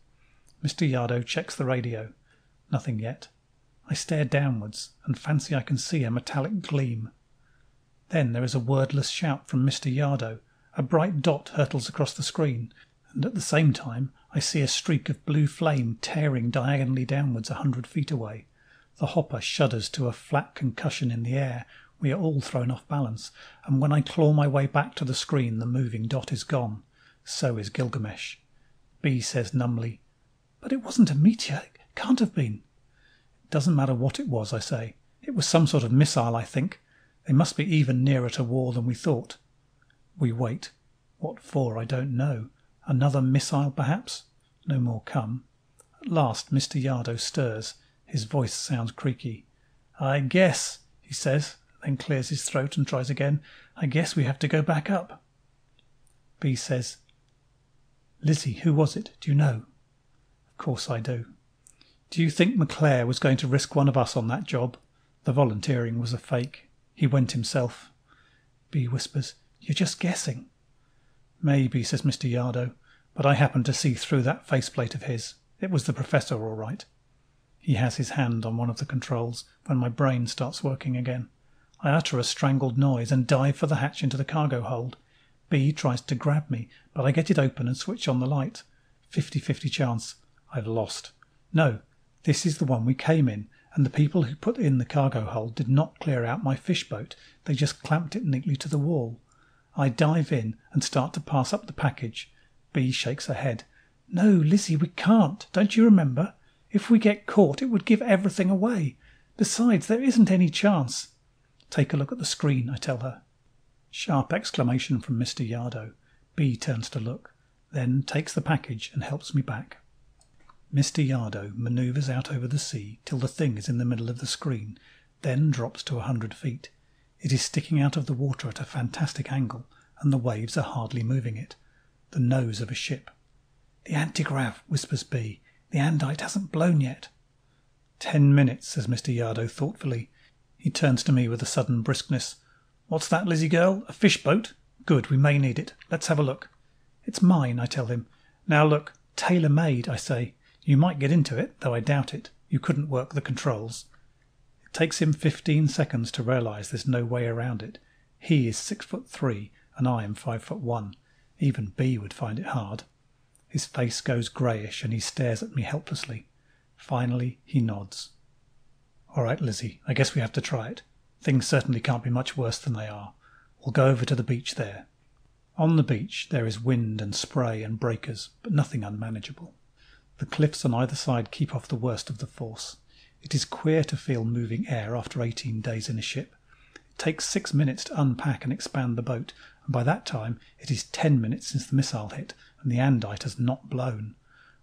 Mr. Yardo checks the radio. Nothing yet. I stare downwards and fancy I can see a metallic gleam. Then there is a wordless shout from Mr. Yardo. A bright dot hurtles across the screen, and at the same time I see a streak of blue flame tearing diagonally downwards a hundred feet away. The hopper shudders to a flat concussion in the air. We are all thrown off balance, and when I claw my way back to the screen, the moving dot is gone. So is Gilgamesh. B says numbly, But it wasn't a meteor. It can't have been. It doesn't matter what it was, I say. It was some sort of missile, I think. They must be even nearer to war than we thought. We wait. What for, I don't know. Another missile, perhaps? No more come. At last, Mr. Yardo stirs. His voice sounds creaky. I guess, he says, then clears his throat and tries again. I guess we have to go back up. B says, Lizzie, who was it? Do you know? Of course I do. Do you think McClare was going to risk one of us on that job? The volunteering was a fake. He went himself. B whispers, You're just guessing. Maybe, says Mr. Yardo, but I happened to see through that faceplate of his. It was the professor, all right. He has his hand on one of the controls when my brain starts working again. I utter a strangled noise and dive for the hatch into the cargo hold. B tries to grab me, but I get it open and switch on the light. Fifty-fifty chance. I've lost. No, this is the one we came in, and the people who put in the cargo hold did not clear out my fish boat. They just clamped it neatly to the wall. I dive in and start to pass up the package. B shakes her head. No, Lizzie, we can't. Don't you remember? If we get caught, it would give everything away. Besides, there isn't any chance. Take a look at the screen, I tell her. Sharp exclamation from Mr. Yardo. B turns to look, then takes the package and helps me back. Mr. Yardo maneuvers out over the sea till the thing is in the middle of the screen, then drops to a hundred feet. It is sticking out of the water at a fantastic angle, and the waves are hardly moving it. The nose of a ship. The antigrav, whispers B. The andite hasn't blown yet. Ten minutes, says Mr. Yardo thoughtfully. He turns to me with a sudden briskness. What's that, Lizzie girl? A fish boat? Good, we may need it. Let's have a look. It's mine, I tell him. Now look, tailor made, I say. You might get into it, though I doubt it. You couldn't work the controls. It takes him fifteen seconds to realize there's no way around it. He is six foot three, and I am five foot one. Even B would find it hard. His face goes greyish, and he stares at me helplessly. Finally, he nods. All right, Lizzie, I guess we have to try it. Things certainly can't be much worse than they are. We'll go over to the beach there. On the beach, there is wind and spray and breakers, but nothing unmanageable. The cliffs on either side keep off the worst of the force. It is queer to feel moving air after 18 days in a ship. It takes six minutes to unpack and expand the boat, and by that time it is 10 minutes since the missile hit and the andite has not blown.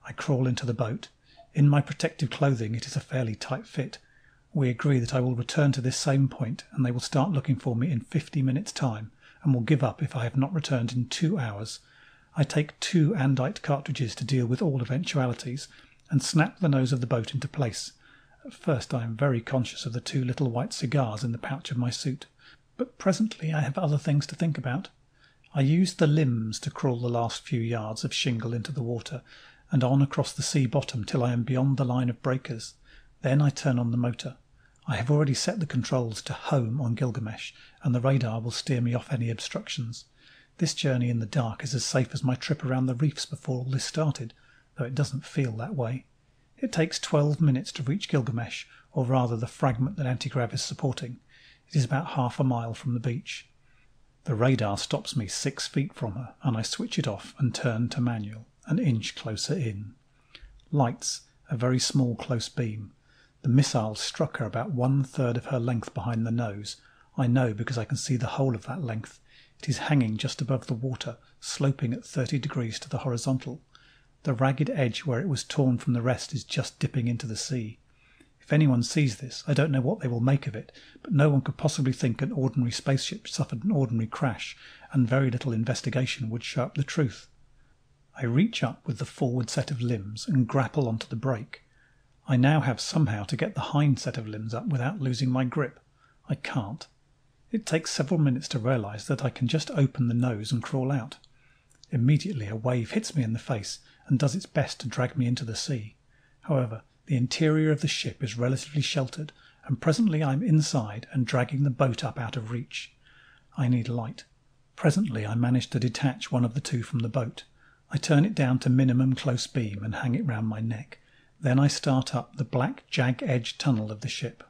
I crawl into the boat. In my protective clothing, it is a fairly tight fit. We agree that I will return to this same point, and they will start looking for me in 50 minutes' time, and will give up if I have not returned in two hours. I take two andite cartridges to deal with all eventualities and snap the nose of the boat into place. At first, I am very conscious of the two little white cigars in the pouch of my suit. But presently I have other things to think about. I use the limbs to crawl the last few yards of shingle into the water and on across the sea bottom till I am beyond the line of breakers. Then I turn on the motor. I have already set the controls to home on Gilgamesh, and the radar will steer me off any obstructions. This journey in the dark is as safe as my trip around the reefs before all this started, though it doesn't feel that way. It takes 12 minutes to reach Gilgamesh, or rather the fragment that Antigrav is supporting. It is about half a mile from the beach. The radar stops me six feet from her, and I switch it off and turn to manual, an inch closer in. Lights, a very small close beam. The missile struck her about one third of her length behind the nose. I know because I can see the whole of that length. It is hanging just above the water, sloping at 30 degrees to the horizontal. The ragged edge where it was torn from the rest is just dipping into the sea. If anyone sees this, I don't know what they will make of it, but no one could possibly think an ordinary spaceship suffered an ordinary crash, and very little investigation would show up the truth. I reach up with the forward set of limbs and grapple onto the brake. I now have somehow to get the hind set of limbs up without losing my grip. I can't. It takes several minutes to realize that I can just open the nose and crawl out. Immediately a wave hits me in the face and does its best to drag me into the sea. However, the interior of the ship is relatively sheltered, and presently I am inside and dragging the boat up out of reach. I need light. Presently I manage to detach one of the two from the boat. I turn it down to minimum close beam and hang it round my neck. Then I start up the black jag edge tunnel of the ship.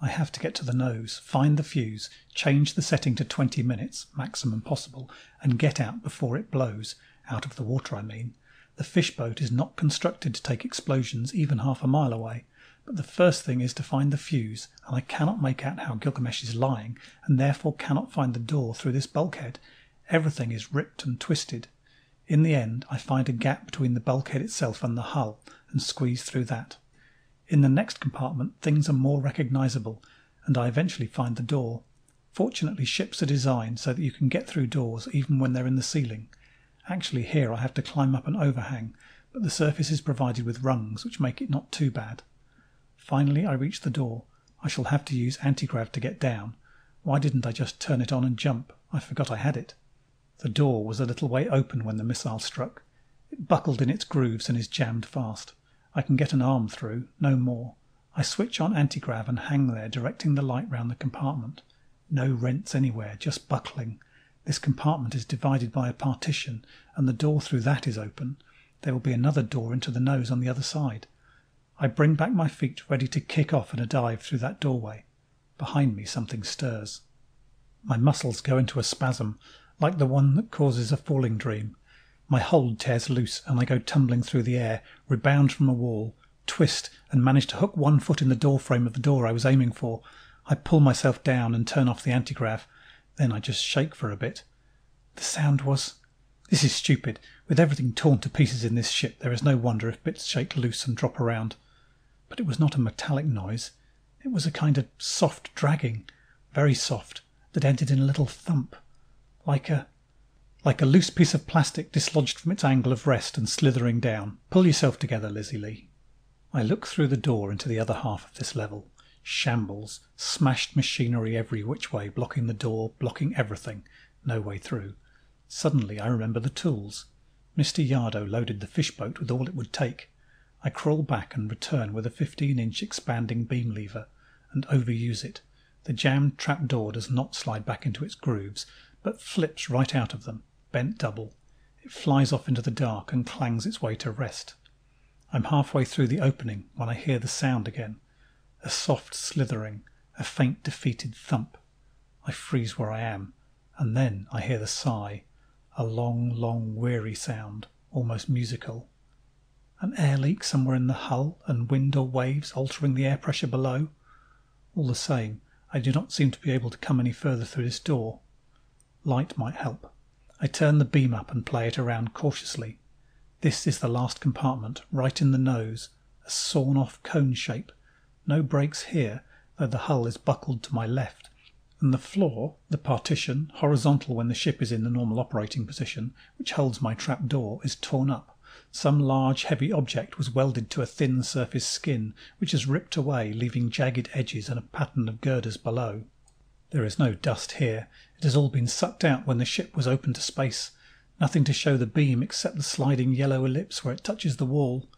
I have to get to the nose, find the fuse, change the setting to 20 minutes, maximum possible, and get out before it blows, out of the water, I mean, the fish boat is not constructed to take explosions even half a mile away, but the first thing is to find the fuse, and I cannot make out how Gilgamesh is lying, and therefore cannot find the door through this bulkhead. Everything is ripped and twisted. In the end, I find a gap between the bulkhead itself and the hull, and squeeze through that. In the next compartment, things are more recognizable, and I eventually find the door. Fortunately, ships are designed so that you can get through doors even when they're in the ceiling. Actually, here I have to climb up an overhang, but the surface is provided with rungs, which make it not too bad. Finally, I reach the door. I shall have to use antigrav to get down. Why didn't I just turn it on and jump? I forgot I had it. The door was a little way open when the missile struck. It buckled in its grooves and is jammed fast. I can get an arm through, no more. I switch on antigrav and hang there, directing the light round the compartment. No rents anywhere, just buckling. This compartment is divided by a partition, and the door through that is open. There will be another door into the nose on the other side. I bring back my feet ready to kick off in a dive through that doorway. Behind me, something stirs. My muscles go into a spasm, like the one that causes a falling dream. My hold tears loose, and I go tumbling through the air, rebound from a wall, twist, and manage to hook one foot in the door frame of the door I was aiming for. I pull myself down and turn off the antigrav. Then I just shake for a bit. The sound was. This is stupid. With everything torn to pieces in this ship, there is no wonder if bits shake loose and drop around. But it was not a metallic noise. It was a kind of soft dragging, very soft, that ended in a little thump, like a like a loose piece of plastic dislodged from its angle of rest and slithering down. Pull yourself together, Lizzie Lee. I look through the door into the other half of this level. Shambles, smashed machinery every which way, blocking the door, blocking everything. No way through. Suddenly I remember the tools. Mr. Yardo loaded the fish boat with all it would take. I crawl back and return with a 15 inch expanding beam lever and overuse it. The jammed trap door does not slide back into its grooves, but flips right out of them, bent double. It flies off into the dark and clangs its way to rest. I'm halfway through the opening when I hear the sound again a soft slithering, a faint defeated thump. I freeze where I am, and then I hear the sigh, a long, long, weary sound, almost musical. An air leak somewhere in the hull, and wind or waves altering the air pressure below. All the same, I do not seem to be able to come any further through this door. Light might help. I turn the beam up and play it around cautiously. This is the last compartment, right in the nose, a sawn off cone shape, no breaks here, though the hull is buckled to my left. And the floor, the partition, horizontal when the ship is in the normal operating position, which holds my trap door, is torn up. Some large, heavy object was welded to a thin surface skin, which is ripped away, leaving jagged edges and a pattern of girders below. There is no dust here. It has all been sucked out when the ship was opened to space. Nothing to show the beam except the sliding yellow ellipse where it touches the wall.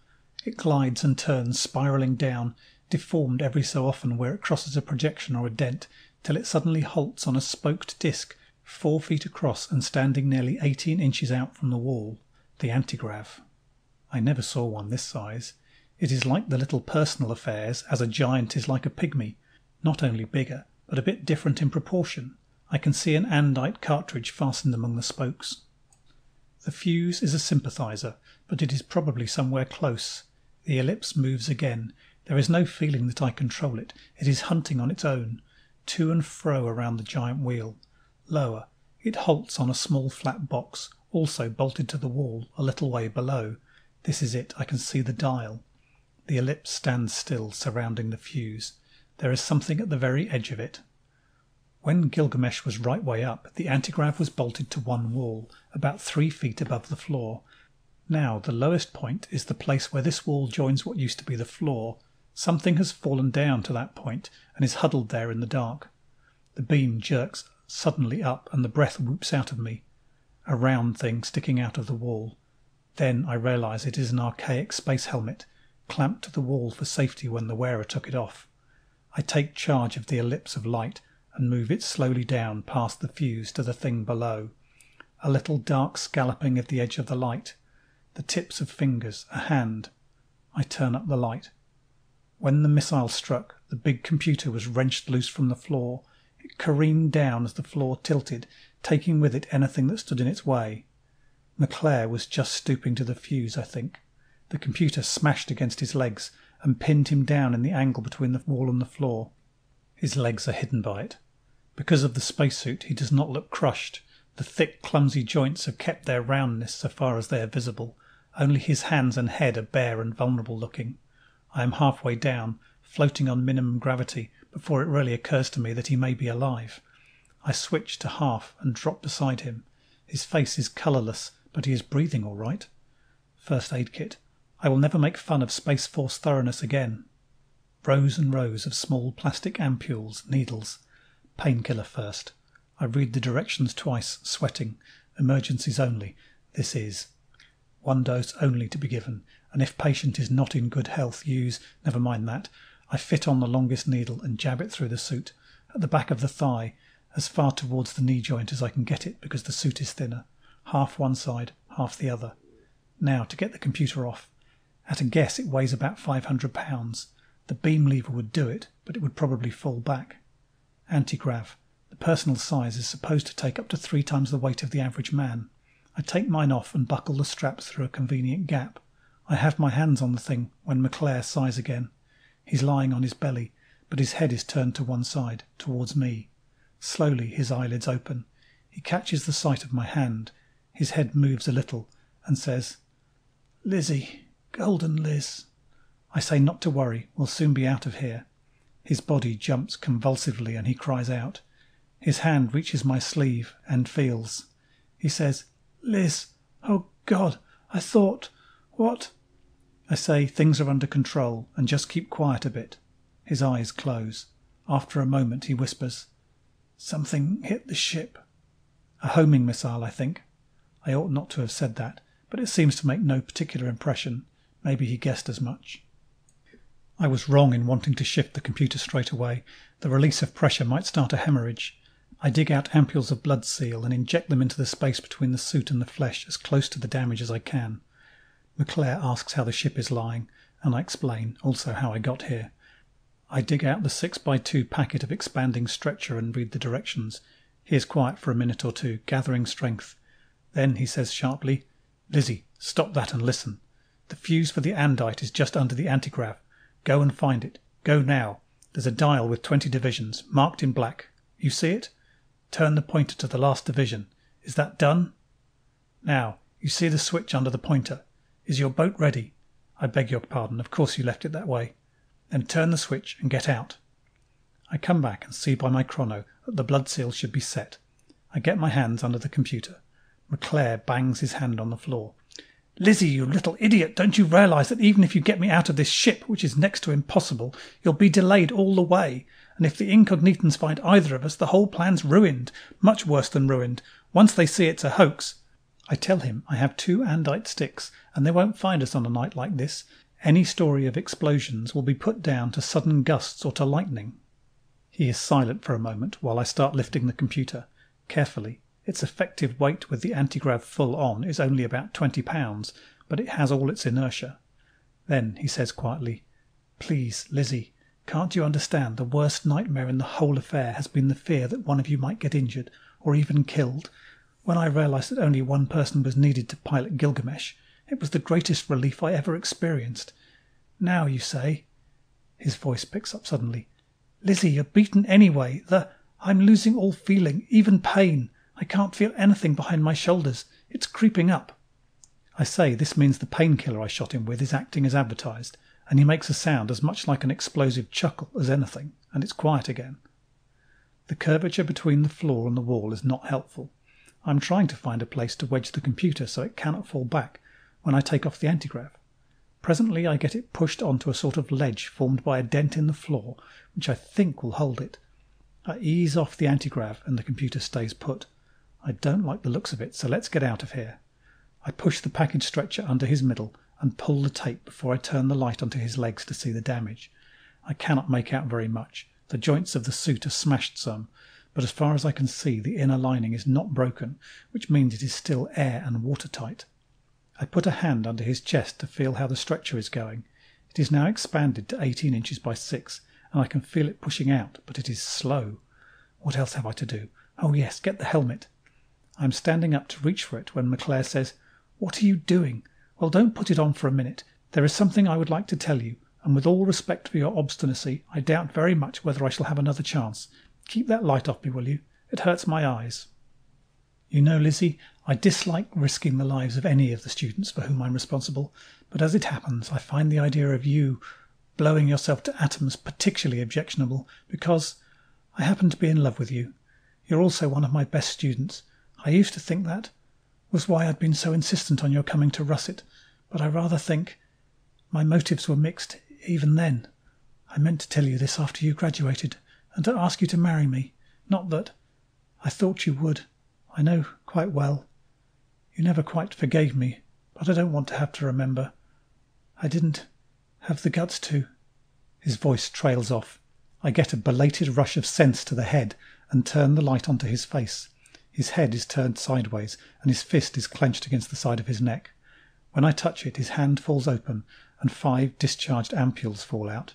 It glides and turns, spiraling down, deformed every so often where it crosses a projection or a dent, till it suddenly halts on a spoked disc four feet across and standing nearly 18 inches out from the wall. The antigrav. I never saw one this size. It is like the little personal affairs, as a giant is like a pygmy, not only bigger, but a bit different in proportion. I can see an andite cartridge fastened among the spokes. The fuse is a sympathizer, but it is probably somewhere close. The ellipse moves again. There is no feeling that I control it. It is hunting on its own, to and fro around the giant wheel. Lower, it halts on a small flat box, also bolted to the wall, a little way below. This is it. I can see the dial. The ellipse stands still, surrounding the fuse. There is something at the very edge of it. When Gilgamesh was right way up, the antigrav was bolted to one wall, about three feet above the floor. Now, the lowest point is the place where this wall joins what used to be the floor. Something has fallen down to that point and is huddled there in the dark. The beam jerks suddenly up and the breath whoops out of me. A round thing sticking out of the wall. Then I realize it is an archaic space helmet, clamped to the wall for safety when the wearer took it off. I take charge of the ellipse of light and move it slowly down past the fuse to the thing below. A little dark scalloping at the edge of the light. The tips of fingers, a hand. I turn up the light. When the missile struck, the big computer was wrenched loose from the floor. It careened down as the floor tilted, taking with it anything that stood in its way. McClare was just stooping to the fuse, I think. The computer smashed against his legs and pinned him down in the angle between the wall and the floor. His legs are hidden by it. Because of the spacesuit, he does not look crushed. The thick, clumsy joints have kept their roundness so far as they are visible. Only his hands and head are bare and vulnerable looking. I am halfway down, floating on minimum gravity, before it really occurs to me that he may be alive. I switch to half and drop beside him. His face is colourless, but he is breathing all right. First aid kit. I will never make fun of Space Force thoroughness again. Rows and rows of small plastic ampules, needles. Painkiller first. I read the directions twice, sweating. Emergencies only. This is. One dose only to be given, and if patient is not in good health, use, never mind that. I fit on the longest needle and jab it through the suit, at the back of the thigh, as far towards the knee joint as I can get it because the suit is thinner half one side, half the other. Now, to get the computer off. At a guess, it weighs about 500 pounds. The beam lever would do it, but it would probably fall back. Antigrav. The personal size is supposed to take up to three times the weight of the average man. I take mine off and buckle the straps through a convenient gap. I have my hands on the thing when McClare sighs again. He's lying on his belly, but his head is turned to one side, towards me. Slowly his eyelids open. He catches the sight of my hand his head moves a little and says, Lizzie, golden Liz. I say not to worry, we'll soon be out of here. His body jumps convulsively and he cries out. His hand reaches my sleeve and feels. He says, Liz, oh God, I thought, what? I say things are under control and just keep quiet a bit. His eyes close. After a moment, he whispers, Something hit the ship. A homing missile, I think. I ought not to have said that, but it seems to make no particular impression. Maybe he guessed as much. I was wrong in wanting to shift the computer straight away. The release of pressure might start a hemorrhage. I dig out ampules of blood seal and inject them into the space between the suit and the flesh as close to the damage as I can. McClare asks how the ship is lying, and I explain also how I got here. I dig out the 6 by 2 packet of expanding stretcher and read the directions. He is quiet for a minute or two, gathering strength. Then he says sharply, Lizzie, stop that and listen. The fuse for the andite is just under the antigrav. Go and find it. Go now. There's a dial with 20 divisions, marked in black. You see it? Turn the pointer to the last division. Is that done? Now, you see the switch under the pointer. Is your boat ready? I beg your pardon. Of course you left it that way. Then turn the switch and get out. I come back and see by my chrono that the blood seal should be set. I get my hands under the computer. McClare bangs his hand on the floor. Lizzie, you little idiot, don't you realize that even if you get me out of this ship, which is next to impossible, you'll be delayed all the way, And if the incognitans find either of us, the whole plan's ruined. Much worse than ruined. Once they see it's a hoax. I tell him I have two andite sticks, and they won't find us on a night like this. Any story of explosions will be put down to sudden gusts or to lightning. He is silent for a moment while I start lifting the computer. Carefully. Its effective weight with the antigrav full on is only about 20 pounds, but it has all its inertia. Then he says quietly, Please, Lizzie, can't you understand the worst nightmare in the whole affair has been the fear that one of you might get injured, or even killed? When I realized that only one person was needed to pilot Gilgamesh, it was the greatest relief I ever experienced. Now you say, his voice picks up suddenly, Lizzie, you're beaten anyway. The I'm losing all feeling, even pain. I can't feel anything behind my shoulders. It's creeping up. I say this means the painkiller I shot him with is acting as advertised, and he makes a sound as much like an explosive chuckle as anything, and it's quiet again. The curvature between the floor and the wall is not helpful. I'm trying to find a place to wedge the computer so it cannot fall back when I take off the antigrav. Presently I get it pushed onto a sort of ledge formed by a dent in the floor, which I think will hold it. I ease off the antigrav and the computer stays put. I don't like the looks of it, so let's get out of here. I push the package stretcher under his middle and pull the tape before I turn the light onto his legs to see the damage. I cannot make out very much. The joints of the suit are smashed some, but as far as I can see, the inner lining is not broken, which means it is still air and watertight. I put a hand under his chest to feel how the stretcher is going. It is now expanded to 18 inches by 6, and I can feel it pushing out, but it is slow. What else have I to do? Oh, yes, get the helmet. I'm standing up to reach for it when McClare says, What are you doing? Well, don't put it on for a minute. There is something I would like to tell you, and with all respect for your obstinacy, I doubt very much whether I shall have another chance. Keep that light off me, will you? It hurts my eyes. You know, Lizzie, I dislike risking the lives of any of the students for whom I'm responsible, but as it happens, I find the idea of you blowing yourself to atoms particularly objectionable because I happen to be in love with you. You're also one of my best students. I used to think that was why I'd been so insistent on your coming to Russett, but I rather think my motives were mixed even then. I meant to tell you this after you graduated and to ask you to marry me. Not that I thought you would. I know quite well. You never quite forgave me, but I don't want to have to remember. I didn't have the guts to. His voice trails off. I get a belated rush of sense to the head and turn the light onto his face. His head is turned sideways and his fist is clenched against the side of his neck. When I touch it, his hand falls open and five discharged ampules fall out.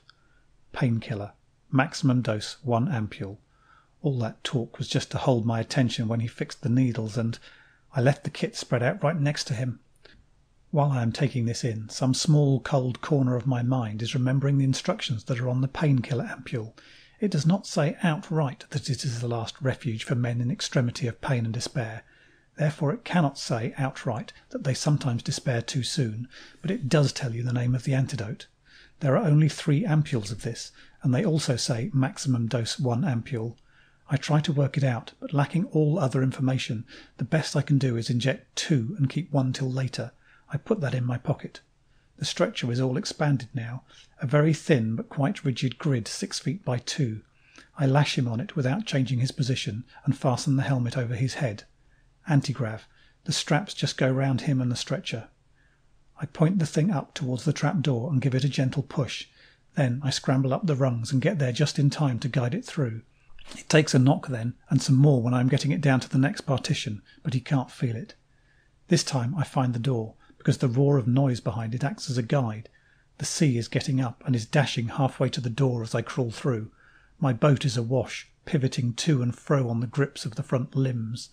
Painkiller. Maximum dose one ampule. All that talk was just to hold my attention when he fixed the needles, and I left the kit spread out right next to him. While I am taking this in, some small cold corner of my mind is remembering the instructions that are on the painkiller ampule. It does not say outright that it is the last refuge for men in extremity of pain and despair. Therefore, it cannot say outright that they sometimes despair too soon, but it does tell you the name of the antidote. There are only three ampules of this, and they also say maximum dose one ampule. I try to work it out, but lacking all other information, the best I can do is inject two and keep one till later. I put that in my pocket. The stretcher is all expanded now, a very thin but quite rigid grid six feet by two. I lash him on it without changing his position and fasten the helmet over his head. Antigrav. The straps just go round him and the stretcher. I point the thing up towards the trap door and give it a gentle push. Then I scramble up the rungs and get there just in time to guide it through. It takes a knock then, and some more when I am getting it down to the next partition, but he can't feel it. This time I find the door, because the roar of noise behind it acts as a guide. The sea is getting up and is dashing halfway to the door as I crawl through. My boat is awash, pivoting to and fro on the grips of the front limbs.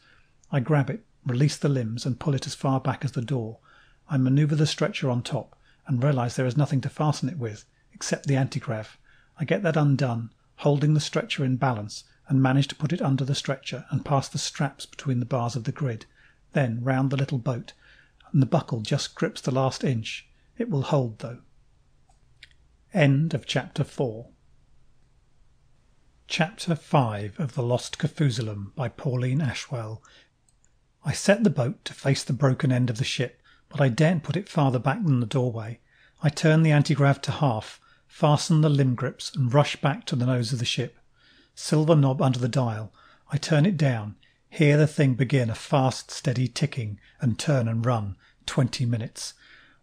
I grab it, release the limbs, and pull it as far back as the door. I maneuver the stretcher on top and realize there is nothing to fasten it with, except the antigrav. I get that undone holding the stretcher in balance, and manage to put it under the stretcher and pass the straps between the bars of the grid, then round the little boat, and the buckle just grips the last inch. It will hold, though. End of chapter 4. Chapter 5 of The Lost Kafoozalum by Pauline Ashwell. I set the boat to face the broken end of the ship, but I daren't put it farther back than the doorway. I turn the antigrav to half, fasten the limb grips, and rush back to the nose of the ship. silver knob under the dial. I turn it down, hear the thing begin a fast, steady ticking, and turn and run. Twenty minutes.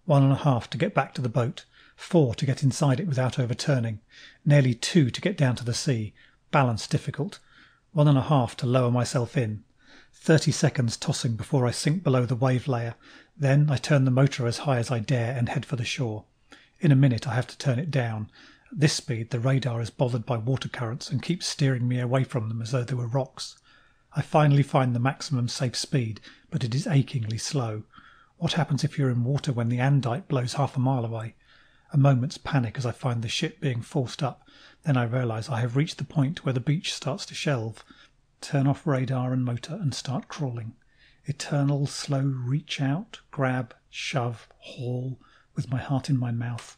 One and a half to get back to the boat. Four to get inside it without overturning. Nearly two to get down to the sea. Balance difficult. One and a half to lower myself in. Thirty seconds tossing before I sink below the wave layer. Then I turn the motor as high as I dare and head for the shore. In a minute I have to turn it down. At this speed the radar is bothered by water currents and keeps steering me away from them as though they were rocks. I finally find the maximum safe speed, but it is achingly slow. What happens if you're in water when the andite blows half a mile away? A moment's panic as I find the ship being forced up. Then I realize I have reached the point where the beach starts to shelve. Turn off radar and motor and start crawling. Eternal slow reach out, grab, shove, haul, with my heart in my mouth.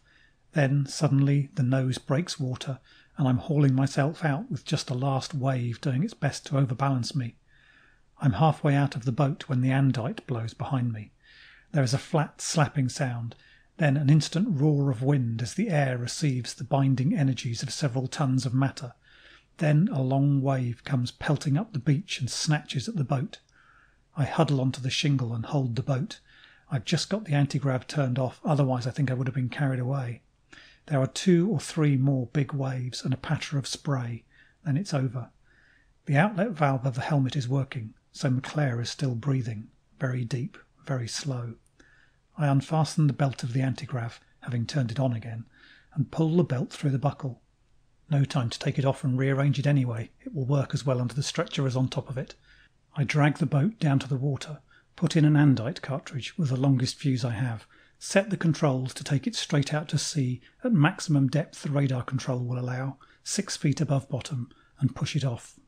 Then suddenly the nose breaks water and I'm hauling myself out with just a last wave doing its best to overbalance me. I'm halfway out of the boat when the andite blows behind me. There is a flat slapping sound, then an instant roar of wind as the air receives the binding energies of several tons of matter. Then a long wave comes pelting up the beach and snatches at the boat. I huddle onto the shingle and hold the boat. I've just got the anti-grav turned off, otherwise I think I would have been carried away. There are two or three more big waves and a patter of spray. Then it's over. The outlet valve of the helmet is working, so McClare is still breathing, very deep, very slow. I unfasten the belt of the antigrav, having turned it on again, and pull the belt through the buckle. No time to take it off and rearrange it anyway. It will work as well under the stretcher as on top of it. I drag the boat down to the water, put in an andite cartridge with the longest fuse I have, Set the controls to take it straight out to sea at maximum depth the radar control will allow, six feet above bottom, and push it off.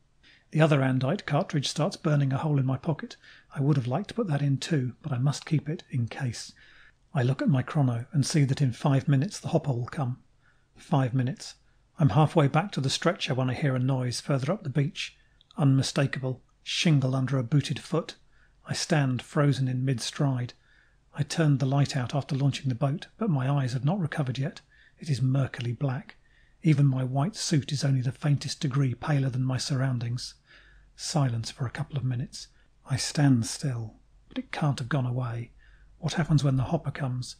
The other andite cartridge starts burning a hole in my pocket. I would have liked to put that in too, but I must keep it in case. I look at my chrono and see that in five minutes the hopper will come. Five minutes. I'm halfway back to the stretcher when I hear a noise further up the beach. Unmistakable. Shingle under a booted foot. I stand frozen in mid stride. I turned the light out after launching the boat, but my eyes have not recovered yet. It is murkily black. Even my white suit is only the faintest degree paler than my surroundings. Silence for a couple of minutes. I stand still, but it can't have gone away. What happens when the hopper comes?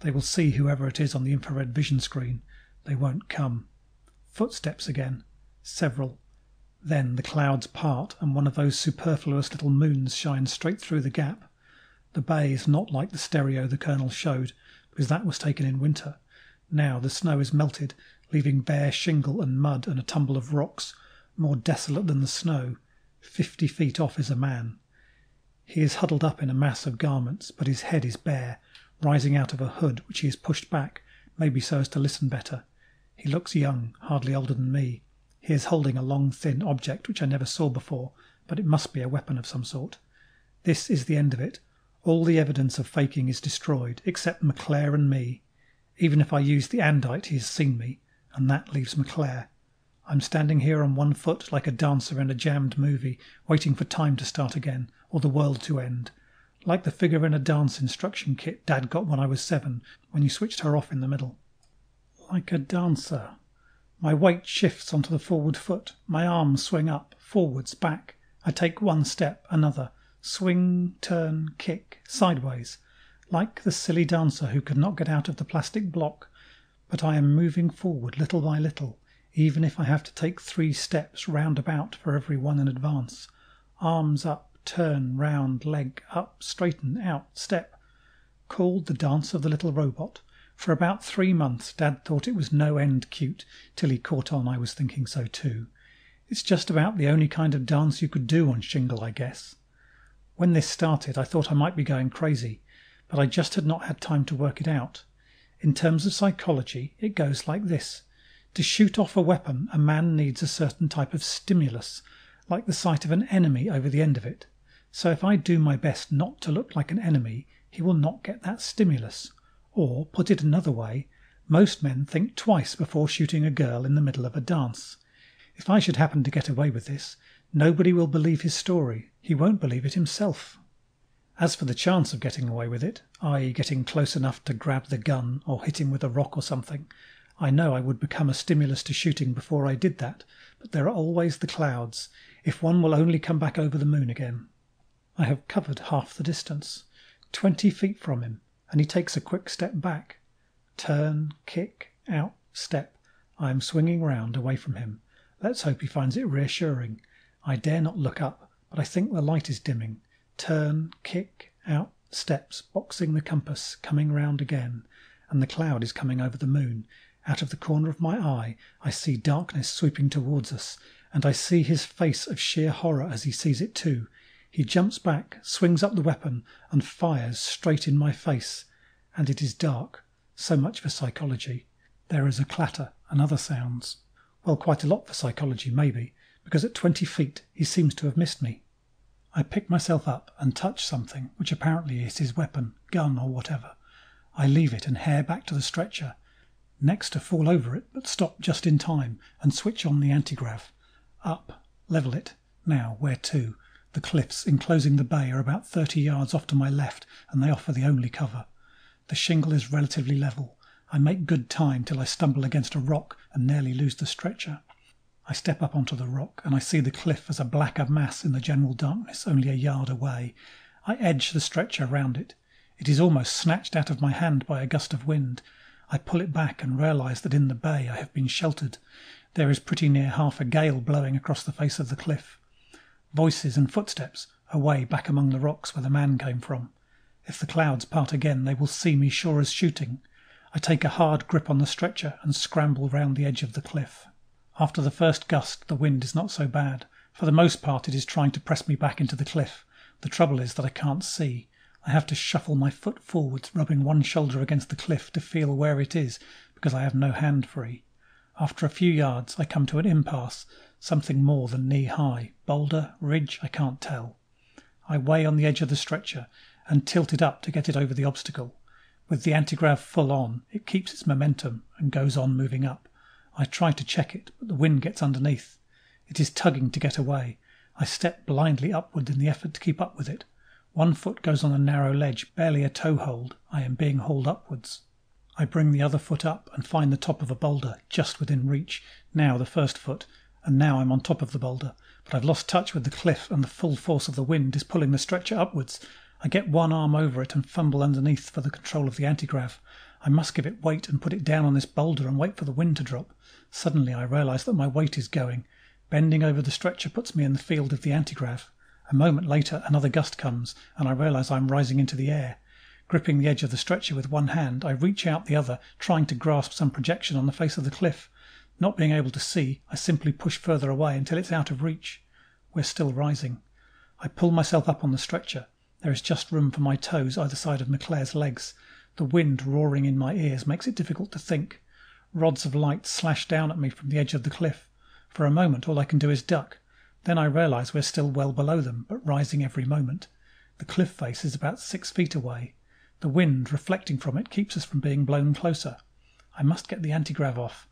They will see whoever it is on the infrared vision screen. They won't come. Footsteps again. Several. Then the clouds part and one of those superfluous little moons shines straight through the gap. The bay is not like the stereo the Colonel showed, because that was taken in winter. Now the snow is melted, leaving bare shingle and mud and a tumble of rocks, more desolate than the snow. Fifty feet off is a man. He is huddled up in a mass of garments, but his head is bare, rising out of a hood which he has pushed back, maybe so as to listen better. He looks young, hardly older than me. He is holding a long, thin object which I never saw before, but it must be a weapon of some sort. This is the end of it. All the evidence of faking is destroyed, except McClare and me. Even if I use the andite, he has seen me, and that leaves McClare. I'm standing here on one foot like a dancer in a jammed movie, waiting for time to start again, or the world to end. Like the figure in a dance instruction kit Dad got when I was seven, when you switched her off in the middle. Like a dancer. My weight shifts onto the forward foot. My arms swing up, forwards, back. I take one step, another swing, turn, kick, sideways, like the silly dancer who could not get out of the plastic block. But I am moving forward little by little, even if I have to take three steps round about for every one in advance. Arms up, turn, round, leg up, straighten, out, step. Called the dance of the little robot. For about three months, Dad thought it was no end cute, till he caught on I was thinking so too. It's just about the only kind of dance you could do on shingle, I guess. When this started, I thought I might be going crazy, but I just had not had time to work it out. In terms of psychology, it goes like this. To shoot off a weapon, a man needs a certain type of stimulus, like the sight of an enemy over the end of it. So if I do my best not to look like an enemy, he will not get that stimulus. Or, put it another way, most men think twice before shooting a girl in the middle of a dance. If I should happen to get away with this, nobody will believe his story, he won't believe it himself. As for the chance of getting away with it, i.e., getting close enough to grab the gun or hit him with a rock or something, I know I would become a stimulus to shooting before I did that, but there are always the clouds. If one will only come back over the moon again. I have covered half the distance. Twenty feet from him, and he takes a quick step back. Turn, kick, out, step. I am swinging round away from him. Let's hope he finds it reassuring. I dare not look up, but I think the light is dimming. Turn, kick, out, steps, boxing the compass, coming round again, and the cloud is coming over the moon. Out of the corner of my eye, I see darkness sweeping towards us, and I see his face of sheer horror as he sees it too. He jumps back, swings up the weapon, and fires straight in my face. And it is dark. So much for psychology. There is a clatter and other sounds. Well, quite a lot for psychology, maybe, because at twenty feet he seems to have missed me. I pick myself up and touch something, which apparently is his weapon, gun, or whatever. I leave it and hare back to the stretcher. Next to fall over it, but stop just in time and switch on the antigrav. Up, level it. Now, where to? The cliffs enclosing the bay are about 30 yards off to my left, and they offer the only cover. The shingle is relatively level. I make good time till I stumble against a rock and nearly lose the stretcher. I step up onto the rock, and I see the cliff as a blacker mass in the general darkness only a yard away. I edge the stretcher round it. It is almost snatched out of my hand by a gust of wind. I pull it back and realize that in the bay I have been sheltered. There is pretty near half a gale blowing across the face of the cliff. Voices and footsteps away back among the rocks where the man came from. If the clouds part again, they will see me sure as shooting. I take a hard grip on the stretcher and scramble round the edge of the cliff. After the first gust, the wind is not so bad. For the most part, it is trying to press me back into the cliff. The trouble is that I can't see. I have to shuffle my foot forwards, rubbing one shoulder against the cliff to feel where it is, because I have no hand free. After a few yards, I come to an impasse, something more than knee high. Boulder, ridge, I can't tell. I weigh on the edge of the stretcher and tilt it up to get it over the obstacle. With the antigrav full on, it keeps its momentum and goes on moving up. I try to check it, but the wind gets underneath. It is tugging to get away. I step blindly upward in the effort to keep up with it. One foot goes on a narrow ledge, barely a toe hold. I am being hauled upwards. I bring the other foot up and find the top of a boulder just within reach. Now the first foot, and now I'm on top of the boulder. But I've lost touch with the cliff, and the full force of the wind is pulling the stretcher upwards. I get one arm over it and fumble underneath for the control of the antigrav. I must give it weight and put it down on this boulder and wait for the wind to drop. Suddenly I realize that my weight is going. Bending over the stretcher puts me in the field of the antigrav. A moment later, another gust comes, and I realize I'm rising into the air. Gripping the edge of the stretcher with one hand, I reach out the other, trying to grasp some projection on the face of the cliff. Not being able to see, I simply push further away until it's out of reach. We're still rising. I pull myself up on the stretcher. There is just room for my toes either side of McClare's legs. The wind roaring in my ears makes it difficult to think. Rods of light slash down at me from the edge of the cliff. For a moment, all I can do is duck. Then I realize we're still well below them, but rising every moment. The cliff face is about six feet away. The wind, reflecting from it, keeps us from being blown closer. I must get the antigrav off.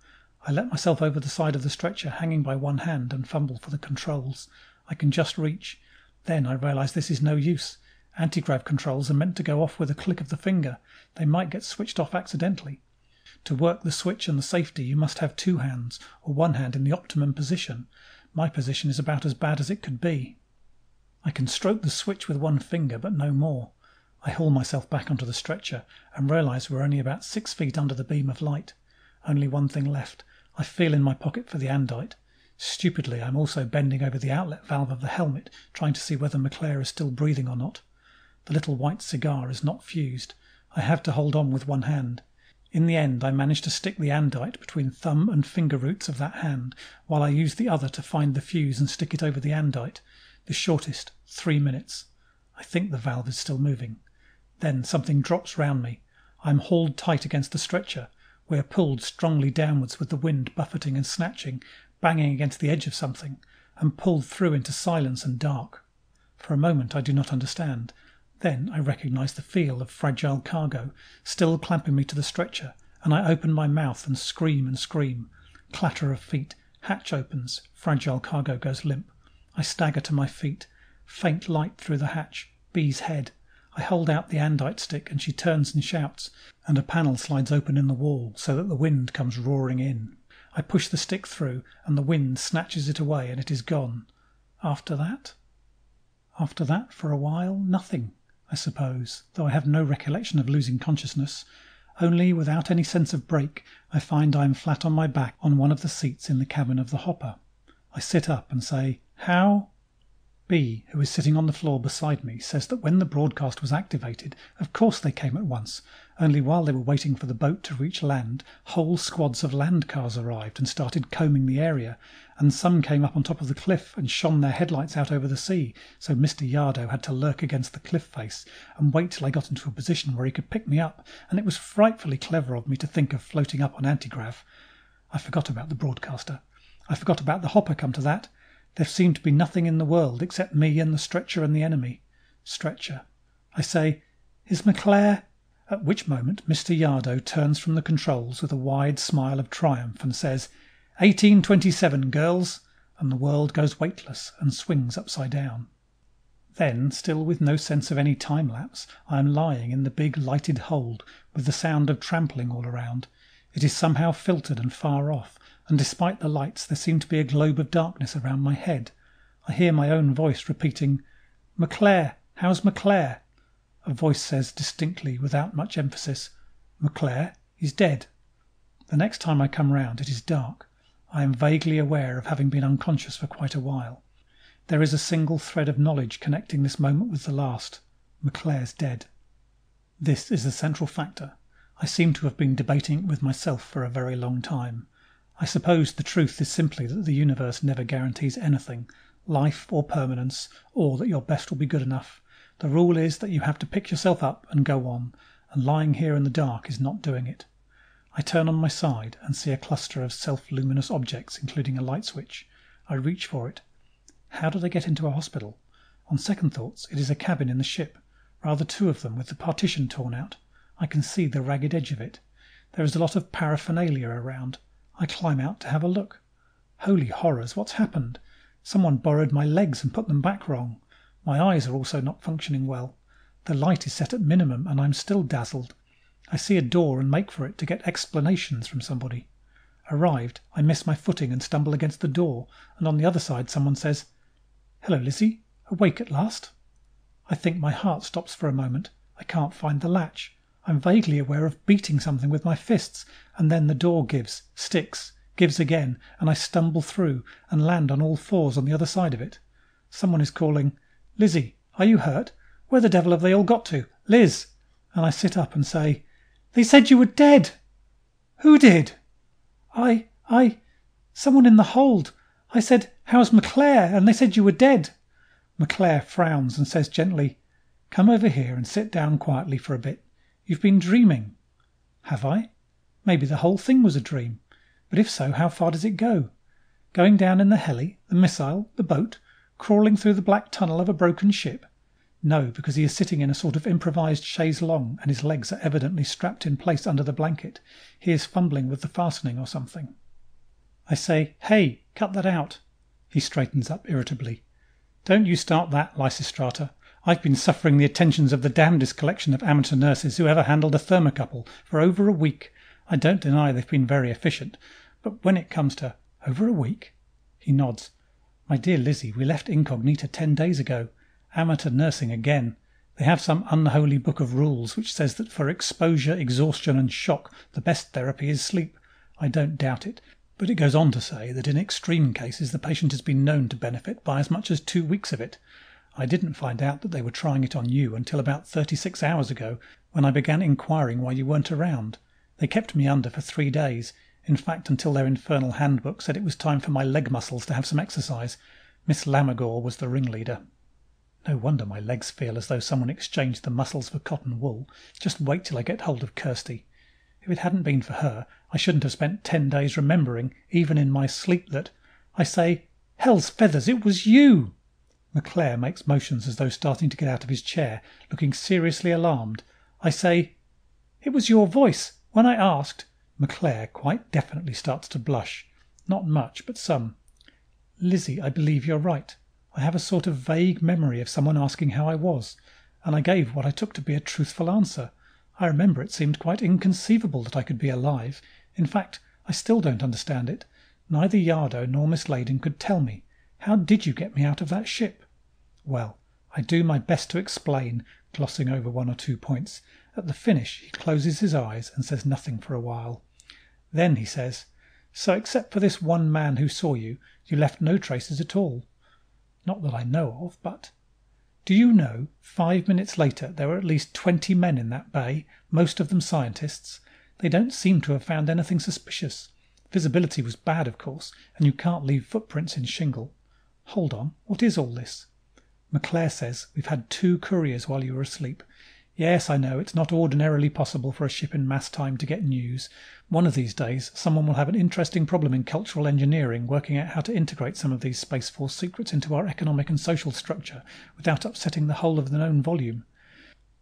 I let myself over the side of the stretcher, hanging by one hand, and fumble for the controls. I can just reach. Then I realize this is no use. Antigrav controls are meant to go off with a click of the finger. They might get switched off accidentally. To work the switch and the safety, you must have two hands, or one hand in the optimum position. My position is about as bad as it could be. I can stroke the switch with one finger, but no more. I haul myself back onto the stretcher and realize we're only about six feet under the beam of light. Only one thing left. I feel in my pocket for the andite. Stupidly, I'm also bending over the outlet valve of the helmet, trying to see whether McClare is still breathing or not. The little white cigar is not fused. I have to hold on with one hand. In the end, I manage to stick the andite between thumb and finger roots of that hand, while I use the other to find the fuse and stick it over the andite. The shortest, three minutes. I think the valve is still moving. Then something drops round me. I am hauled tight against the stretcher. We are pulled strongly downwards with the wind buffeting and snatching, banging against the edge of something, and pulled through into silence and dark. For a moment I do not understand. Then I recognize the feel of fragile cargo still clamping me to the stretcher, and I open my mouth and scream and scream. Clatter of feet. Hatch opens. Fragile cargo goes limp. I stagger to my feet. Faint light through the hatch. B's head. I hold out the andite stick and she turns and shouts, and a panel slides open in the wall so that the wind comes roaring in. I push the stick through and the wind snatches it away and it is gone. After that? After that, for a while, nothing, I suppose, though I have no recollection of losing consciousness. Only, without any sense of break, I find I am flat on my back on one of the seats in the cabin of the hopper. I sit up and say, How? B, who is sitting on the floor beside me, says that when the broadcast was activated, of course they came at once, only while they were waiting for the boat to reach land, whole squads of land cars arrived and started combing the area, and some came up on top of the cliff and shone their headlights out over the sea, so Mr. Yardo had to lurk against the cliff face and wait till I got into a position where he could pick me up, and it was frightfully clever of me to think of floating up on antigrav. I forgot about the broadcaster. I forgot about the hopper, come to that. There seemed to be nothing in the world except me and the stretcher and the enemy. Stretcher. I say, Is McClare? At which moment Mr. Yardo turns from the controls with a wide smile of triumph and says, 1827, girls! And the world goes weightless and swings upside down. Then, still with no sense of any time lapse, I am lying in the big lighted hold with the sound of trampling all around. It is somehow filtered and far off, and despite the lights there seemed to be a globe of darkness around my head. I hear my own voice repeating, "McClare! How's McClare?" A voice says distinctly, without much emphasis, "McClare? He's dead." The next time I come round it is dark. I am vaguely aware of having been unconscious for quite a while. There is a single thread of knowledge connecting this moment with the last. McClare's dead. This is the central factor. I seem to have been debating it with myself for a very long time. I suppose the truth is simply that the universe never guarantees anything, life or permanence, or that your best will be good enough. The rule is that you have to pick yourself up and go on, and lying here in the dark is not doing it. I turn on my side and see a cluster of self luminous objects, including a light switch. I reach for it. How did I get into a hospital? On second thoughts, it is a cabin in the ship, rather two of them, with the partition torn out. I can see the ragged edge of it. There is a lot of paraphernalia around. I climb out to have a look. Holy horrors, what's happened? Someone borrowed my legs and put them back wrong. My eyes are also not functioning well. The light is set at minimum, and I'm still dazzled. I see a door and make for it to get explanations from somebody. Arrived, I miss my footing and stumble against the door, and on the other side someone says, Hello, Lizzie. Awake at last? I think my heart stops for a moment. I can't find the latch. I'm vaguely aware of beating something with my fists, and then the door gives, sticks, gives again, and I stumble through and land on all fours on the other side of it. Someone is calling, Lizzie, are you hurt? Where the devil have they all got to? Liz! And I sit up and say, They said you were dead! Who did? I, I, someone in the hold. I said, How's McClare? And they said you were dead. McClare frowns and says gently, Come over here and sit down quietly for a bit. You've been dreaming. Have I? Maybe the whole thing was a dream. But if so, how far does it go? Going down in the heli, the missile, the boat, crawling through the black tunnel of a broken ship? No, because he is sitting in a sort of improvised chaise longue and his legs are evidently strapped in place under the blanket. He is fumbling with the fastening or something. I say, Hey, cut that out. He straightens up irritably. Don't you start that, Lysistrata. I've been suffering the attentions of the damnedest collection of amateur nurses who ever handled a thermocouple for over a week. I don't deny they've been very efficient, but when it comes to over a week, he nods. My dear Lizzie, we left Incognita ten days ago. Amateur nursing again. They have some unholy book of rules which says that for exposure, exhaustion, and shock, the best therapy is sleep. I don't doubt it, but it goes on to say that in extreme cases the patient has been known to benefit by as much as two weeks of it. I didn't find out that they were trying it on you until about 36 hours ago, when I began inquiring why you weren't around. They kept me under for three days, in fact, until their infernal handbook said it was time for my leg muscles to have some exercise. Miss Lamagore was the ringleader. No wonder my legs feel as though someone exchanged the muscles for cotton wool. Just wait till I get hold of Kirsty. If it hadn't been for her, I shouldn't have spent ten days remembering, even in my sleep, that I say, Hell's feathers, it was you! McClare makes motions as though starting to get out of his chair, looking seriously alarmed. I say, It was your voice. When I asked, McClare quite definitely starts to blush. Not much, but some. Lizzie, I believe you're right. I have a sort of vague memory of someone asking how I was, and I gave what I took to be a truthful answer. I remember it seemed quite inconceivable that I could be alive. In fact, I still don't understand it. Neither Yardo nor Miss Leyden could tell me. How did you get me out of that ship? Well, I do my best to explain, glossing over one or two points. At the finish, he closes his eyes and says nothing for a while. Then he says, So, except for this one man who saw you, you left no traces at all. Not that I know of, but. Do you know, five minutes later there were at least twenty men in that bay, most of them scientists. They don't seem to have found anything suspicious. Visibility was bad, of course, and you can't leave footprints in shingle. Hold on, what is all this? McClare says we've had two couriers while you were asleep. Yes, I know, it's not ordinarily possible for a ship in mass time to get news. One of these days, someone will have an interesting problem in cultural engineering working out how to integrate some of these Space Force secrets into our economic and social structure without upsetting the whole of the known volume.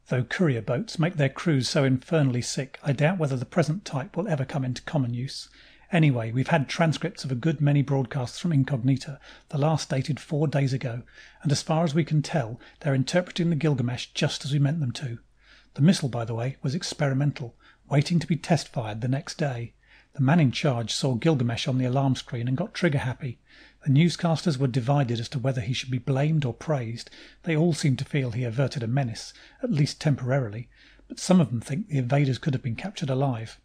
Though courier boats make their crews so infernally sick, I doubt whether the present type will ever come into common use. Anyway, we've had transcripts of a good many broadcasts from Incognita, the last dated four days ago, and as far as we can tell, they're interpreting the Gilgamesh just as we meant them to. The missile, by the way, was experimental, waiting to be test fired the next day. The man in charge saw Gilgamesh on the alarm screen and got trigger happy. The newscasters were divided as to whether he should be blamed or praised. They all seem to feel he averted a menace, at least temporarily, but some of them think the invaders could have been captured alive.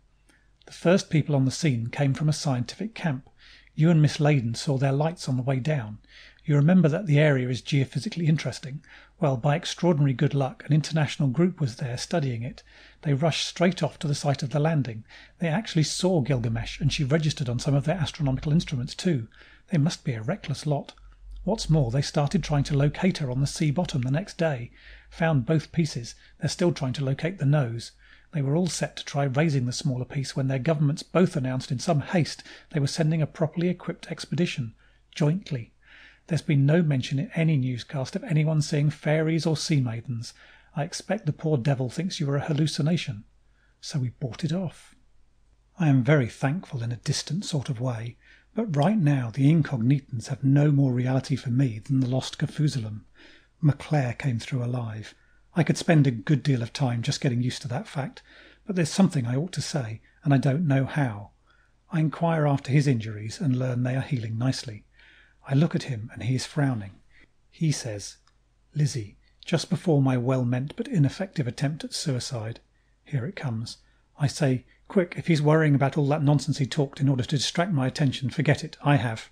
The first people on the scene came from a scientific camp. You and Miss Leyden saw their lights on the way down. You remember that the area is geophysically interesting. Well, by extraordinary good luck, an international group was there studying it. They rushed straight off to the site of the landing. They actually saw Gilgamesh, and she registered on some of their astronomical instruments, too. They must be a reckless lot. What's more, they started trying to locate her on the sea bottom the next day. Found both pieces. They're still trying to locate the nose. They were all set to try raising the smaller piece when their governments both announced in some haste they were sending a properly equipped expedition, jointly. There's been no mention in any newscast of anyone seeing fairies or sea maidens. I expect the poor devil thinks you are a hallucination. So we bought it off. I am very thankful in a distant sort of way, but right now the incognitans have no more reality for me than the lost Kafoozalum. McClare came through alive. I could spend a good deal of time just getting used to that fact, but there's something I ought to say, and I don't know how. I inquire after his injuries and learn they are healing nicely. I look at him and he is frowning. He says, Lizzie, just before my well meant but ineffective attempt at suicide, here it comes. I say, quick, if he's worrying about all that nonsense he talked in order to distract my attention, forget it. I have.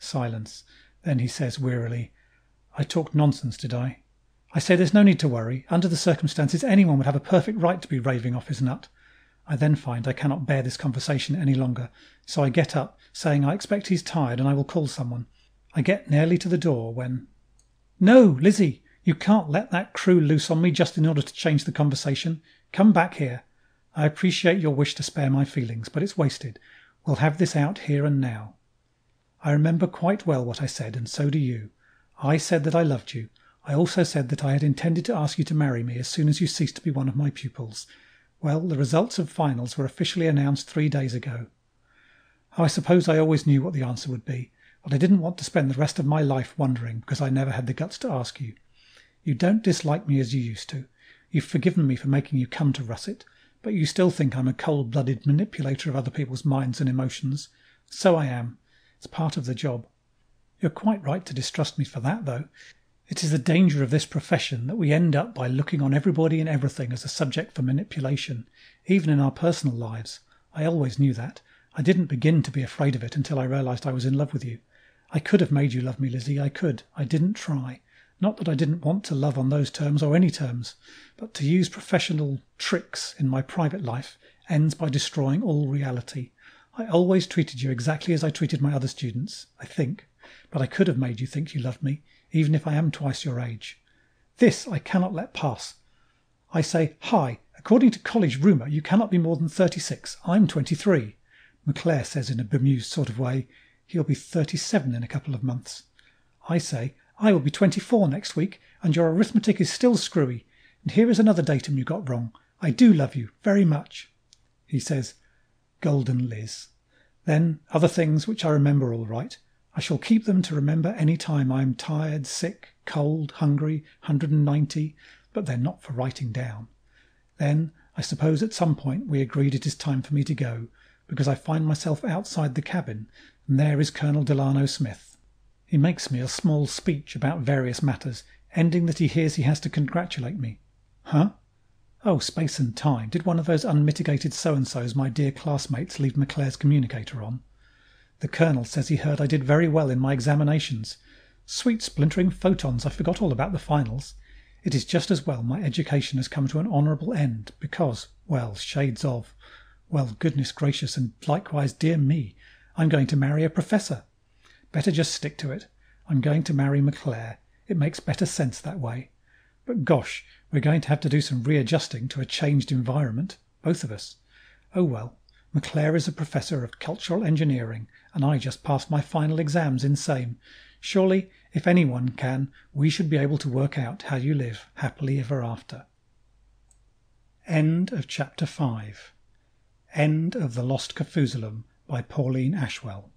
Silence. Then he says wearily, I talked nonsense, did I? I say there's no need to worry. Under the circumstances, anyone would have a perfect right to be raving off his nut. I then find I cannot bear this conversation any longer, so I get up, saying I expect he's tired and I will call someone. I get nearly to the door when. No, Lizzie, you can't let that crew loose on me just in order to change the conversation. Come back here. I appreciate your wish to spare my feelings, but it's wasted. We'll have this out here and now. I remember quite well what I said, and so do you. I said that I loved you. I also said that I had intended to ask you to marry me as soon as you ceased to be one of my pupils. Well, the results of finals were officially announced three days ago. I suppose I always knew what the answer would be, but I didn't want to spend the rest of my life wondering because I never had the guts to ask you. You don't dislike me as you used to. You've forgiven me for making you come to Russett, but you still think I'm a cold blooded manipulator of other people's minds and emotions. So I am. It's part of the job. You're quite right to distrust me for that, though. It is the danger of this profession that we end up by looking on everybody and everything as a subject for manipulation, even in our personal lives. I always knew that. I didn't begin to be afraid of it until I realized I was in love with you. I could have made you love me, Lizzie. I could. I didn't try. Not that I didn't want to love on those terms or any terms, but to use professional tricks in my private life ends by destroying all reality. I always treated you exactly as I treated my other students, I think, but I could have made you think you loved me, even if I am twice your age. This I cannot let pass. I say, Hi, according to college rumour, you cannot be more than 36. I'm 23. McClare says in a bemused sort of way, He'll be 37 in a couple of months. I say, I will be 24 next week, and your arithmetic is still screwy. And here is another datum you got wrong. I do love you very much. He says, Golden Liz. Then other things which I remember all right. I shall keep them to remember any time I am tired, sick, cold, hungry, 190. but they're not for writing down. Then, I suppose at some point we agreed it is time for me to go, because I find myself outside the cabin, and there is Colonel Delano Smith. He makes me a small speech about various matters, ending that he hears he has to congratulate me. Huh? Oh, space and time. Did one of those unmitigated so and so's my dear classmates leave McClare's communicator on? The colonel says he heard I did very well in my examinations. Sweet splintering photons, I forgot all about the finals. It is just as well my education has come to an honourable end, because, well, shades of, well, goodness gracious, and likewise, dear me, I'm going to marry a professor. Better just stick to it. I'm going to marry McClare. It makes better sense that way. But gosh, we're going to have to do some readjusting to a changed environment, both of us. Oh well, McClare is a professor of cultural engineering, and I just passed my final exams in same. Surely, if anyone can, we should be able to work out how you live happily ever after. End of chapter 5. End of The Lost Kafoozalum by Pauline Ashwell.